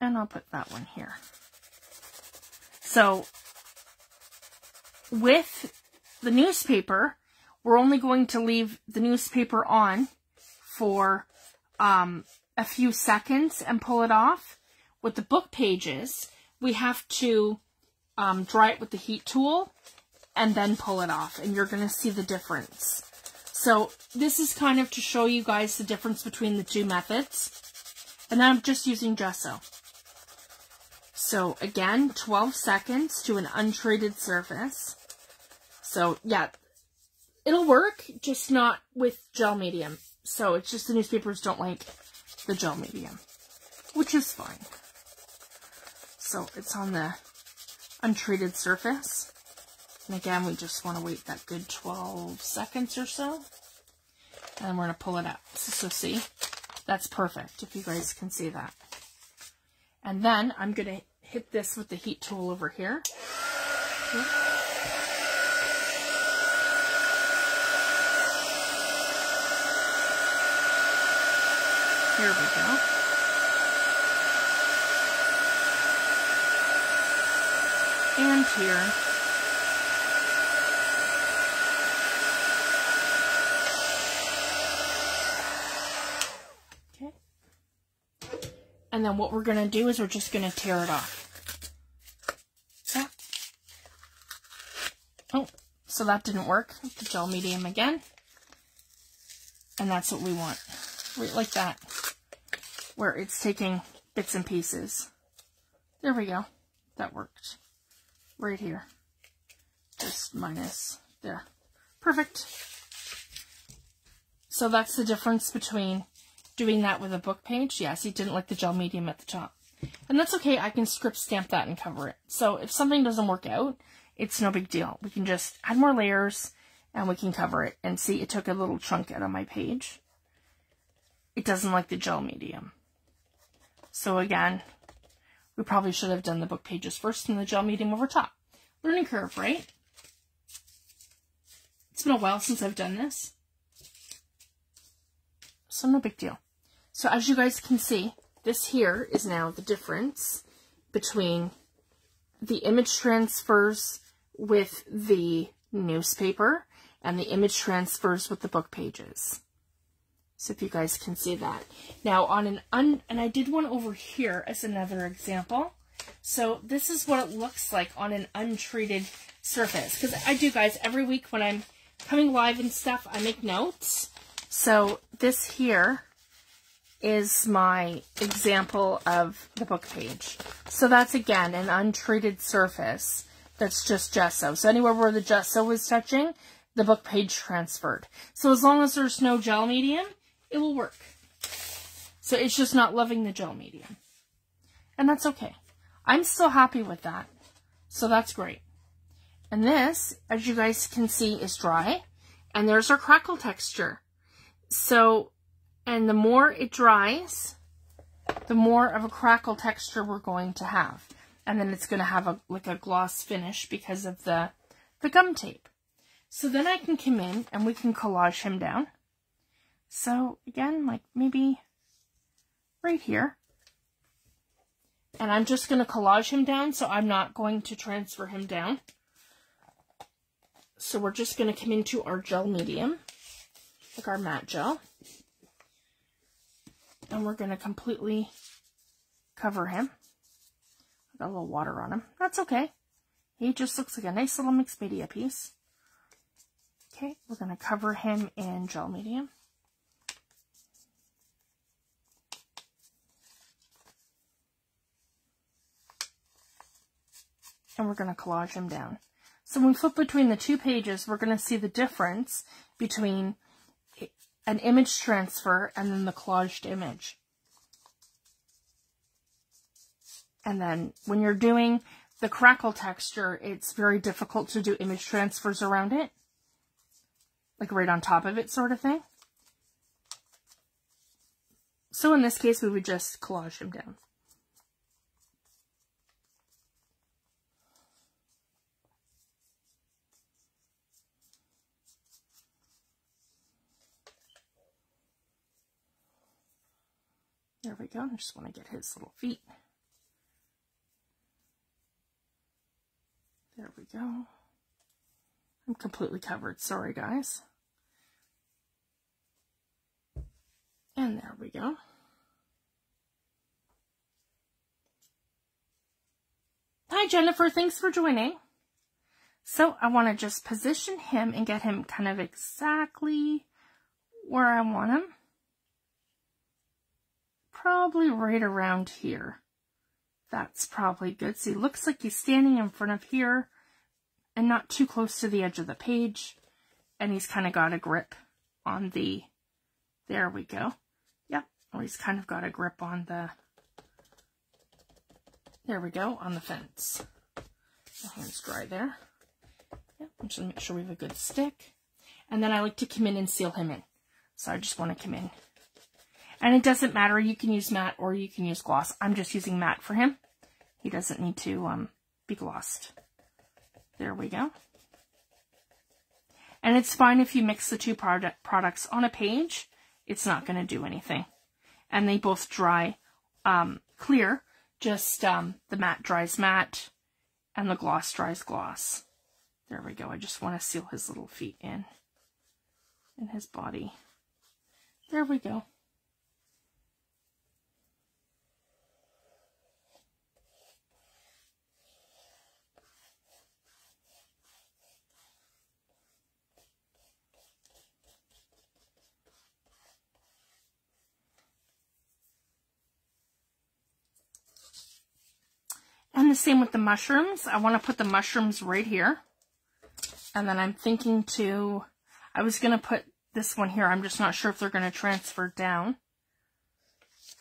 A: And I'll put that one here. So with the newspaper, we're only going to leave the newspaper on for um, a few seconds and pull it off. With the book pages, we have to um, dry it with the heat tool and then pull it off and you're going to see the difference. So this is kind of to show you guys the difference between the two methods. And then I'm just using gesso. So again, 12 seconds to an untreated surface. So yeah, it'll work, just not with gel medium. So it's just the newspapers don't like the gel medium, which is fine. So it's on the untreated surface. And again, we just want to wait that good 12 seconds or so. And we're going to pull it out. So, see, that's perfect if you guys can see that. And then I'm going to hit this with the heat tool over here. Here we go. Here. Okay. And then what we're going to do is we're just going to tear it off. Oh, so that didn't work. The gel medium again. And that's what we want. Right like that where it's taking bits and pieces. There we go. That worked. Right here. Just minus there. Perfect. So that's the difference between doing that with a book page. Yes, he didn't like the gel medium at the top. And that's okay. I can script stamp that and cover it. So if something doesn't work out, it's no big deal. We can just add more layers and we can cover it. And see, it took a little chunk out of my page. It doesn't like the gel medium. So again, we probably should have done the book pages first and the gel medium over top. Learning curve, right? It's been a while since I've done this. So no big deal. So as you guys can see, this here is now the difference between the image transfers with the newspaper and the image transfers with the book pages. So if you guys can see that. Now on an un, and I did one over here as another example. So this is what it looks like on an untreated surface. Because I do guys, every week when I'm coming live and stuff, I make notes. So this here is my example of the book page. So that's again an untreated surface that's just gesso. So anywhere where the gesso was touching, the book page transferred. So as long as there's no gel medium, it will work. So it's just not loving the gel medium. And that's okay. I'm still happy with that. So that's great. And this, as you guys can see, is dry. And there's our crackle texture. So, and the more it dries, the more of a crackle texture we're going to have. And then it's going to have a like a gloss finish because of the, the gum tape. So then I can come in and we can collage him down. So again, like maybe right here. And I'm just going to collage him down, so I'm not going to transfer him down. So we're just going to come into our gel medium, like our matte gel. And we're going to completely cover him. Got a little water on him. That's okay. He just looks like a nice little mixed media piece. Okay, we're going to cover him in gel medium. And we're going to collage them down. So when we flip between the two pages, we're going to see the difference between an image transfer and then the collaged image. And then when you're doing the crackle texture, it's very difficult to do image transfers around it. Like right on top of it sort of thing. So in this case, we would just collage them down. There we go. I just want to get his little feet. There we go. I'm completely covered. Sorry, guys. And there we go. Hi, Jennifer. Thanks for joining. So I want to just position him and get him kind of exactly where I want him probably right around here. That's probably good. See, looks like he's standing in front of here and not too close to the edge of the page. And he's kind of got a grip on the, there we go. Yep, or he's kind of got a grip on the, there we go, on the fence. The hand's dry there. Yeah, I'm just going to make sure we have a good stick. And then I like to come in and seal him in. So I just want to come in. And it doesn't matter. You can use matte or you can use gloss. I'm just using matte for him. He doesn't need to um, be glossed. There we go. And it's fine if you mix the two product products on a page. It's not going to do anything. And they both dry um, clear. Just um, the matte dries matte and the gloss dries gloss. There we go. I just want to seal his little feet in and his body. There we go. And the same with the mushrooms. I want to put the mushrooms right here. And then I'm thinking to, I was going to put this one here. I'm just not sure if they're going to transfer down.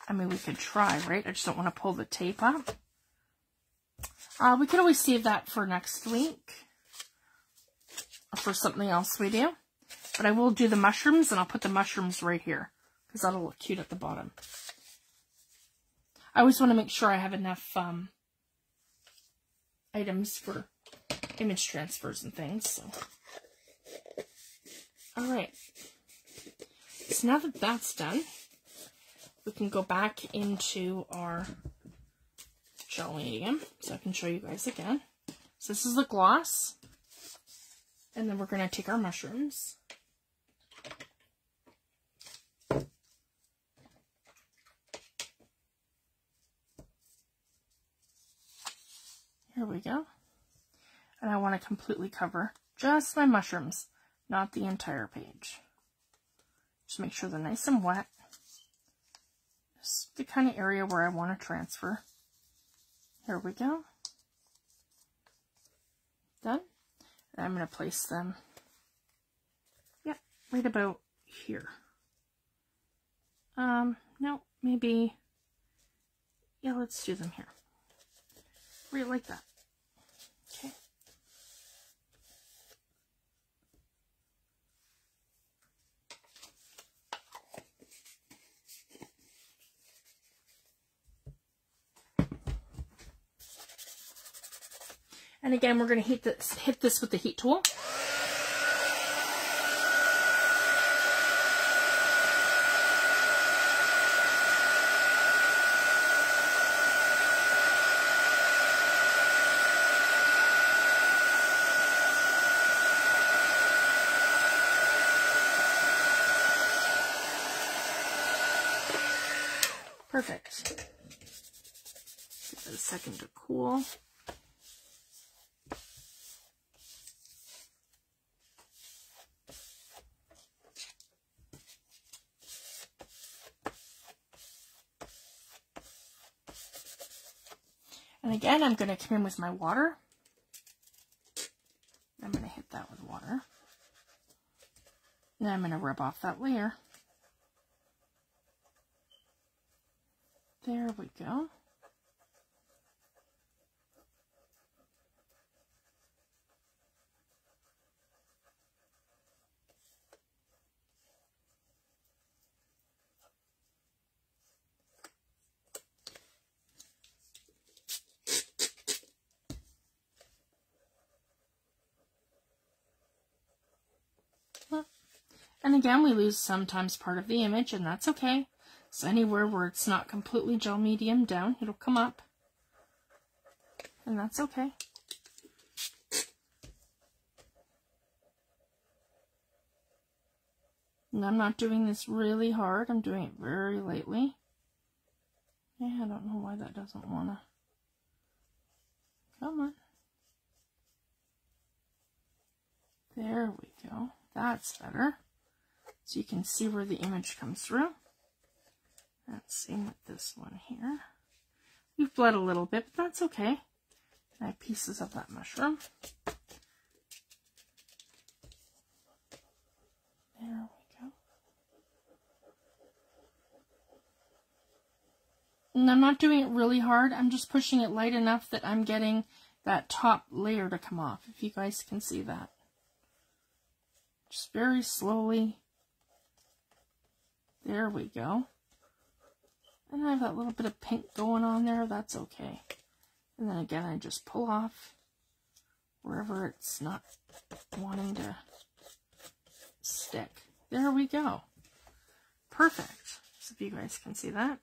A: I mean, we could try, right? I just don't want to pull the tape up. Uh, we could always save that for next week. Or for something else we do. But I will do the mushrooms, and I'll put the mushrooms right here. Because that'll look cute at the bottom. I always want to make sure I have enough um, items for image transfers and things. So. All right. So now that that's done, we can go back into our gel medium so I can show you guys again. So this is the gloss. And then we're going to take our mushrooms. Here we go. And I want to completely cover just my mushrooms, not the entire page. Just make sure they're nice and wet. Just the kind of area where I want to transfer. Here we go. Done. And I'm going to place them, yeah, right about here. Um, no, maybe, yeah, let's do them here. Right like that. And again, we're going to hit this, hit this with the heat tool. Perfect. Give it a second to cool. Again, I'm going to come in with my water. I'm going to hit that with water. And I'm going to rub off that layer. There we go. And again, we lose sometimes part of the image, and that's okay. So anywhere where it's not completely gel medium down, it'll come up. And that's okay. And I'm not doing this really hard. I'm doing it very lightly. Yeah, I don't know why that doesn't want to. Come on. There we go. That's better. So you can see where the image comes through. Let's same with this one here. We've bled a little bit, but that's okay. I have pieces of that mushroom. There we go. And I'm not doing it really hard. I'm just pushing it light enough that I'm getting that top layer to come off, if you guys can see that. Just very slowly. There we go. And I have that little bit of pink going on there. That's okay. And then again, I just pull off wherever it's not wanting to stick. There we go. Perfect. So if you guys can see that.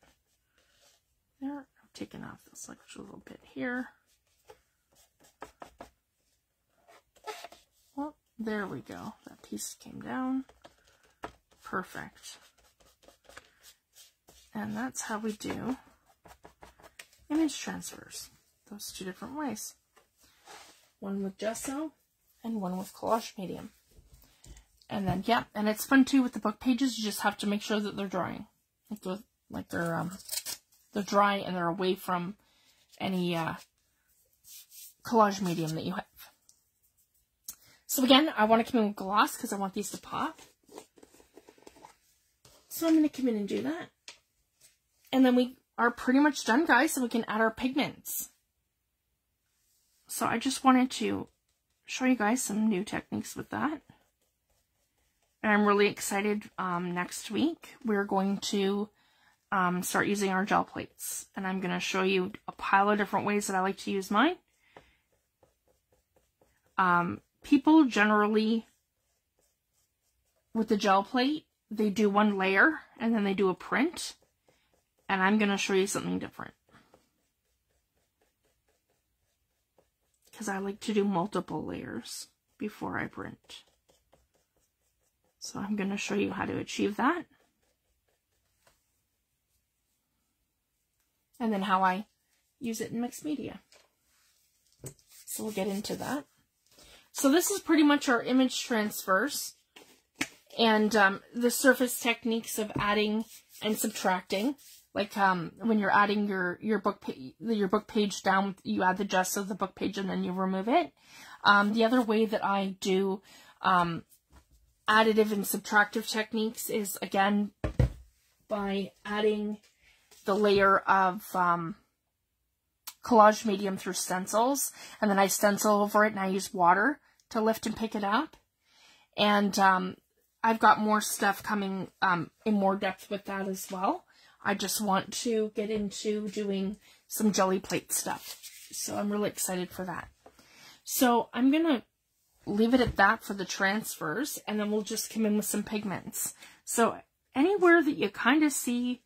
A: There, I'm taking off this extra little bit here. Well, there we go. That piece came down. Perfect. And that's how we do image transfers. Those two different ways. One with gesso and one with collage medium. And then, yeah, and it's fun too with the book pages. You just have to make sure that they're drying. Like they're, like they're, um, they're dry and they're away from any, uh, collage medium that you have. So again, I want to come in with gloss because I want these to pop. So I'm going to come in and do that. And then we are pretty much done, guys, so we can add our pigments. So I just wanted to show you guys some new techniques with that. And I'm really excited um, next week. We're going to um, start using our gel plates. And I'm going to show you a pile of different ways that I like to use mine. Um, people generally, with the gel plate, they do one layer and then they do a print and I'm going to show you something different. Because I like to do multiple layers before I print. So I'm going to show you how to achieve that. And then how I use it in mixed media. So we'll get into that. So this is pretty much our image transfers and um, the surface techniques of adding and subtracting like um when you're adding your your book page your book page down you add the gist of the book page and then you remove it. Um the other way that i do um additive and subtractive techniques is again by adding the layer of um collage medium through stencils and then i stencil over it and i use water to lift and pick it up. And um i've got more stuff coming um in more depth with that as well I just want to get into doing some jelly plate stuff. So I'm really excited for that. So I'm going to leave it at that for the transfers, and then we'll just come in with some pigments. So anywhere that you kind of see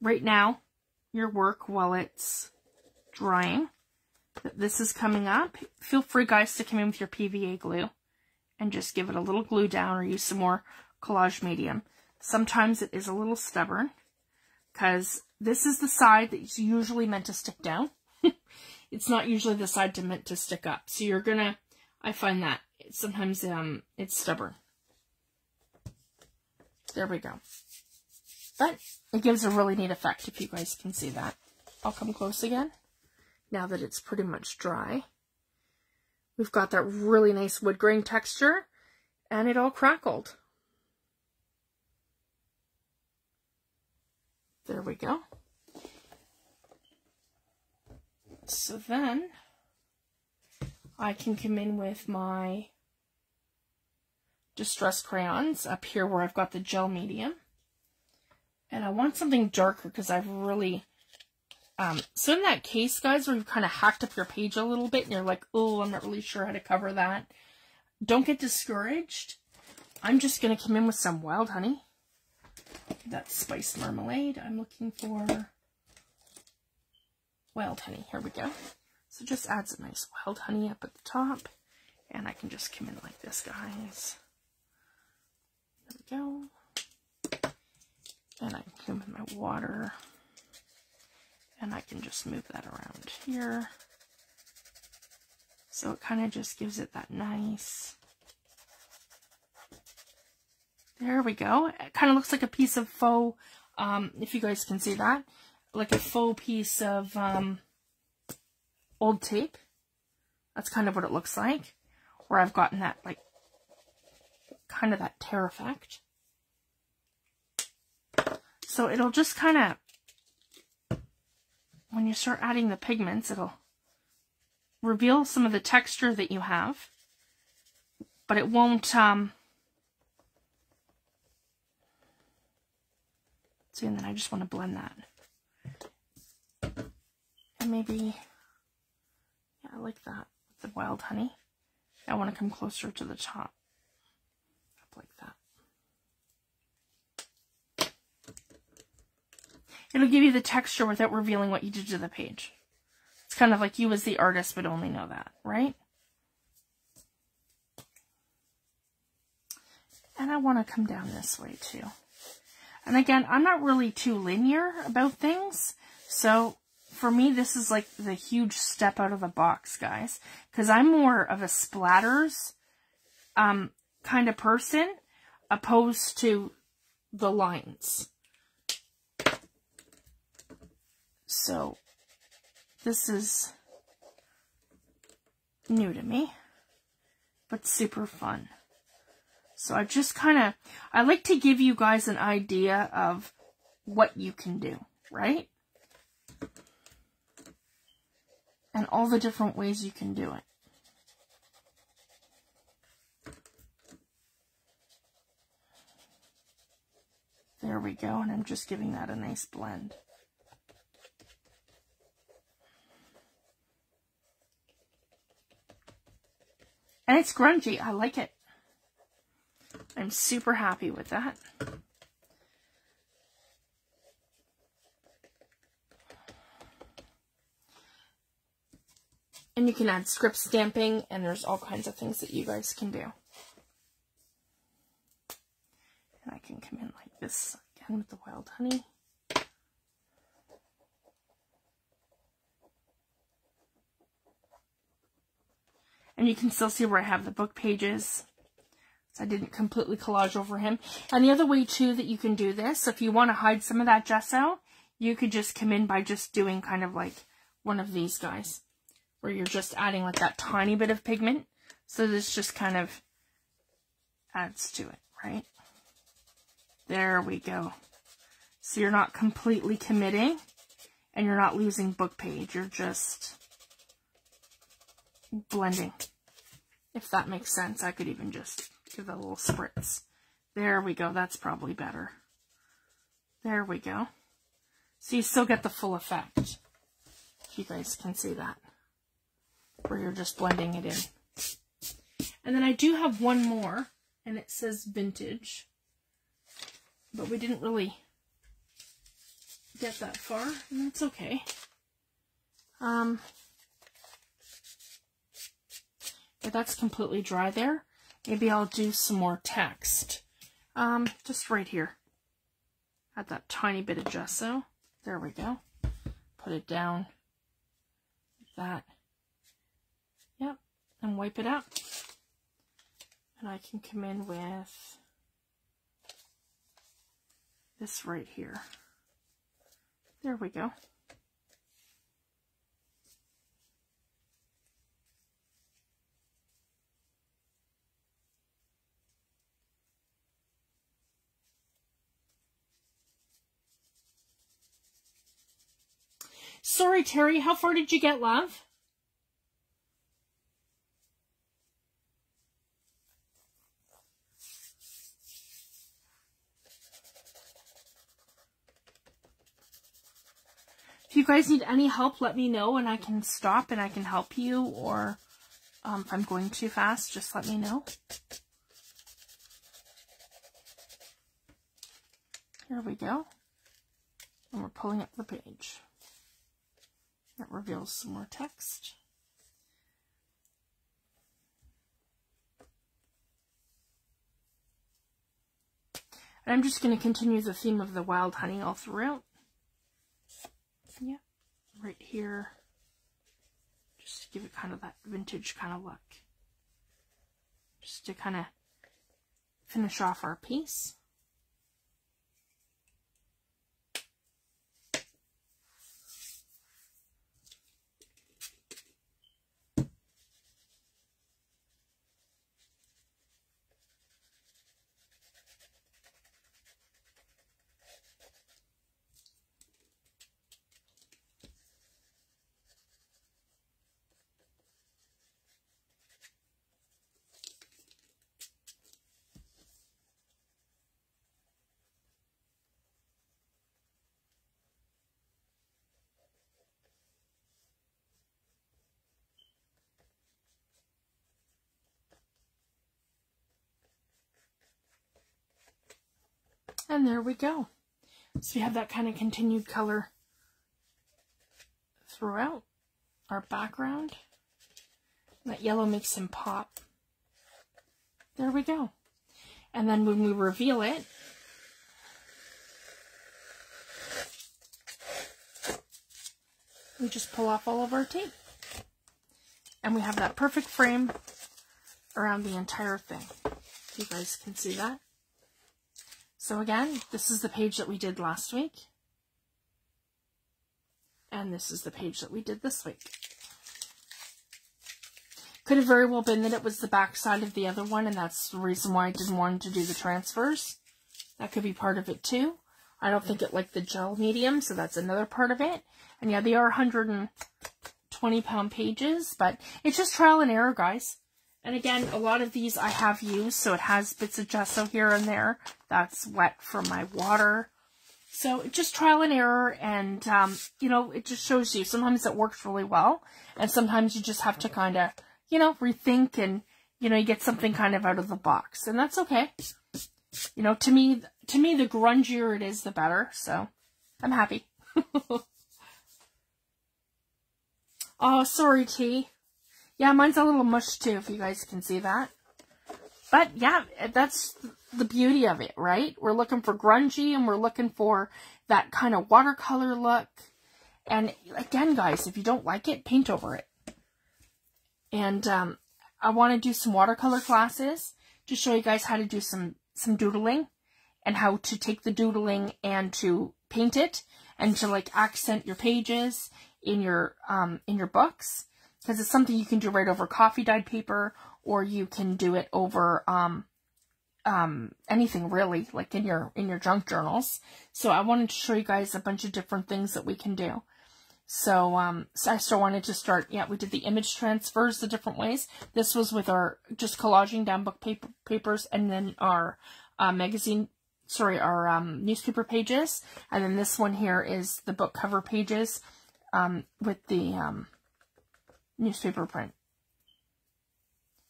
A: right now your work while it's drying, that this is coming up, feel free, guys, to come in with your PVA glue and just give it a little glue down or use some more collage medium. Sometimes it is a little stubborn because this is the side that's usually meant to stick down. it's not usually the side to meant to stick up. So you're gonna, I find that sometimes um it's stubborn. There we go. But it gives a really neat effect if you guys can see that. I'll come close again now that it's pretty much dry. We've got that really nice wood grain texture and it all crackled. There we go. So then I can come in with my distress crayons up here where I've got the gel medium. And I want something darker because I've really... Um, so in that case, guys, where you've kind of hacked up your page a little bit and you're like, oh, I'm not really sure how to cover that. Don't get discouraged. I'm just going to come in with some wild honey that spiced marmalade. I'm looking for wild honey. Here we go. So just add some nice wild honey up at the top. And I can just come in like this, guys. There we go. And I can come in my water. And I can just move that around here. So it kind of just gives it that nice there we go. It kind of looks like a piece of faux, um, if you guys can see that, like a faux piece of um, old tape. That's kind of what it looks like. Where I've gotten that, like, kind of that tear effect. So it'll just kind of, when you start adding the pigments, it'll reveal some of the texture that you have, but it won't, um, see, and then I just want to blend that. And maybe, yeah, I like that, the wild honey. I want to come closer to the top, up like that. It'll give you the texture without revealing what you did to the page. It's kind of like you as the artist would only know that, right? And I want to come down this way too. And again, I'm not really too linear about things. So for me, this is like the huge step out of the box, guys. Because I'm more of a splatters um, kind of person opposed to the lines. So this is new to me, but super fun. So I just kind of, I like to give you guys an idea of what you can do, right? And all the different ways you can do it. There we go, and I'm just giving that a nice blend. And it's grungy. I like it. I'm super happy with that. And you can add script stamping, and there's all kinds of things that you guys can do. And I can come in like this again with the wild honey. And you can still see where I have the book pages. I didn't completely collage over him. And the other way too that you can do this, if you want to hide some of that gesso, you could just come in by just doing kind of like one of these guys. Where you're just adding like that tiny bit of pigment. So this just kind of adds to it, right? There we go. So you're not completely committing and you're not losing book page. You're just blending. If that makes sense, I could even just that a little spritz. There we go. That's probably better. There we go. So you still get the full effect. If you guys can see that. Where you're just blending it in. And then I do have one more. And it says vintage. But we didn't really get that far. And that's okay. Um, but that's completely dry there. Maybe I'll do some more text. Um, just right here. Add that tiny bit of gesso. There we go. Put it down. Like that. Yep. And wipe it out. And I can come in with this right here. There we go. Sorry, Terry, how far did you get, love? If you guys need any help, let me know and I can stop and I can help you. Or um, if I'm going too fast, just let me know. Here we go. And we're pulling up the page. That reveals some more text. And I'm just going to continue the theme of the wild honey all throughout. Yeah, right here. Just to give it kind of that vintage kind of look. Just to kind of finish off our piece. And there we go. So we have that kind of continued color throughout our background. That yellow makes him pop. There we go. And then when we reveal it, we just pull off all of our tape. And we have that perfect frame around the entire thing. You guys can see that. So again, this is the page that we did last week. And this is the page that we did this week. Could have very well been that it was the back side of the other one, and that's the reason why I didn't want to do the transfers. That could be part of it too. I don't think it liked the gel medium, so that's another part of it. And yeah, they are 120 pound pages, but it's just trial and error, guys. And again, a lot of these I have used, so it has bits of gesso here and there. That's wet from my water. So just trial and error, and, um, you know, it just shows you. Sometimes it works really well, and sometimes you just have to kind of, you know, rethink and, you know, you get something kind of out of the box. And that's okay. You know, to me, to me, the grungier it is, the better. So I'm happy. oh, sorry, T. Yeah, mine's a little mush too, if you guys can see that. But yeah, that's the beauty of it, right? We're looking for grungy and we're looking for that kind of watercolor look. And again, guys, if you don't like it, paint over it. And um, I want to do some watercolor classes to show you guys how to do some, some doodling and how to take the doodling and to paint it and to like accent your pages in your um, in your books because it's something you can do right over coffee dyed paper or you can do it over um, um, anything really, like in your in your junk journals. So I wanted to show you guys a bunch of different things that we can do. So, um, so I still wanted to start, yeah, we did the image transfers the different ways. This was with our, just collaging down book paper, papers and then our uh, magazine, sorry, our um, newspaper pages. And then this one here is the book cover pages um, with the, um, newspaper print.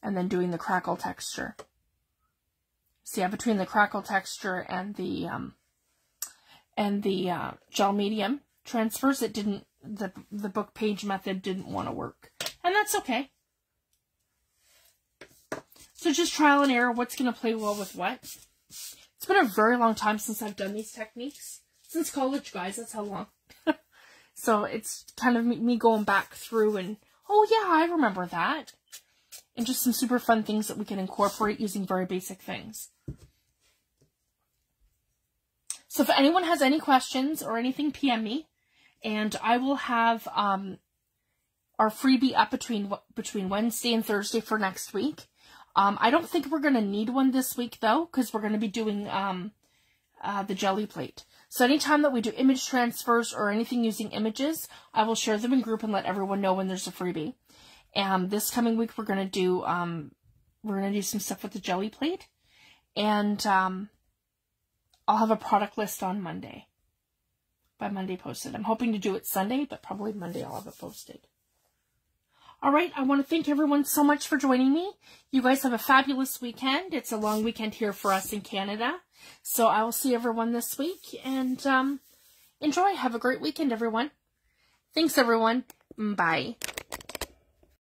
A: And then doing the crackle texture. See, yeah, between the crackle texture and the um, and the uh, gel medium transfers, it didn't the the book page method didn't want to work, and that's okay. So just trial and error. What's going to play well with what? It's been a very long time since I've done these techniques. Since college, guys. That's how long. so it's kind of me going back through and Oh yeah, I remember that. And just some super fun things that we can incorporate using very basic things. So if anyone has any questions or anything, PM me. And I will have um, our freebie up between between Wednesday and Thursday for next week. Um, I don't think we're going to need one this week, though, because we're going to be doing um, uh, the jelly plate. So anytime that we do image transfers or anything using images, I will share them in group and let everyone know when there's a freebie. And this coming week, we're going to do, um, we're going to do some stuff with the jelly plate. And, um, I'll have a product list on Monday. By Monday posted. I'm hoping to do it Sunday, but probably Monday I'll have it posted. All right, I want to thank everyone so much for joining me. You guys have a fabulous weekend. It's a long weekend here for us in Canada. So I will see everyone this week and um, enjoy. Have a great weekend, everyone. Thanks, everyone. Bye.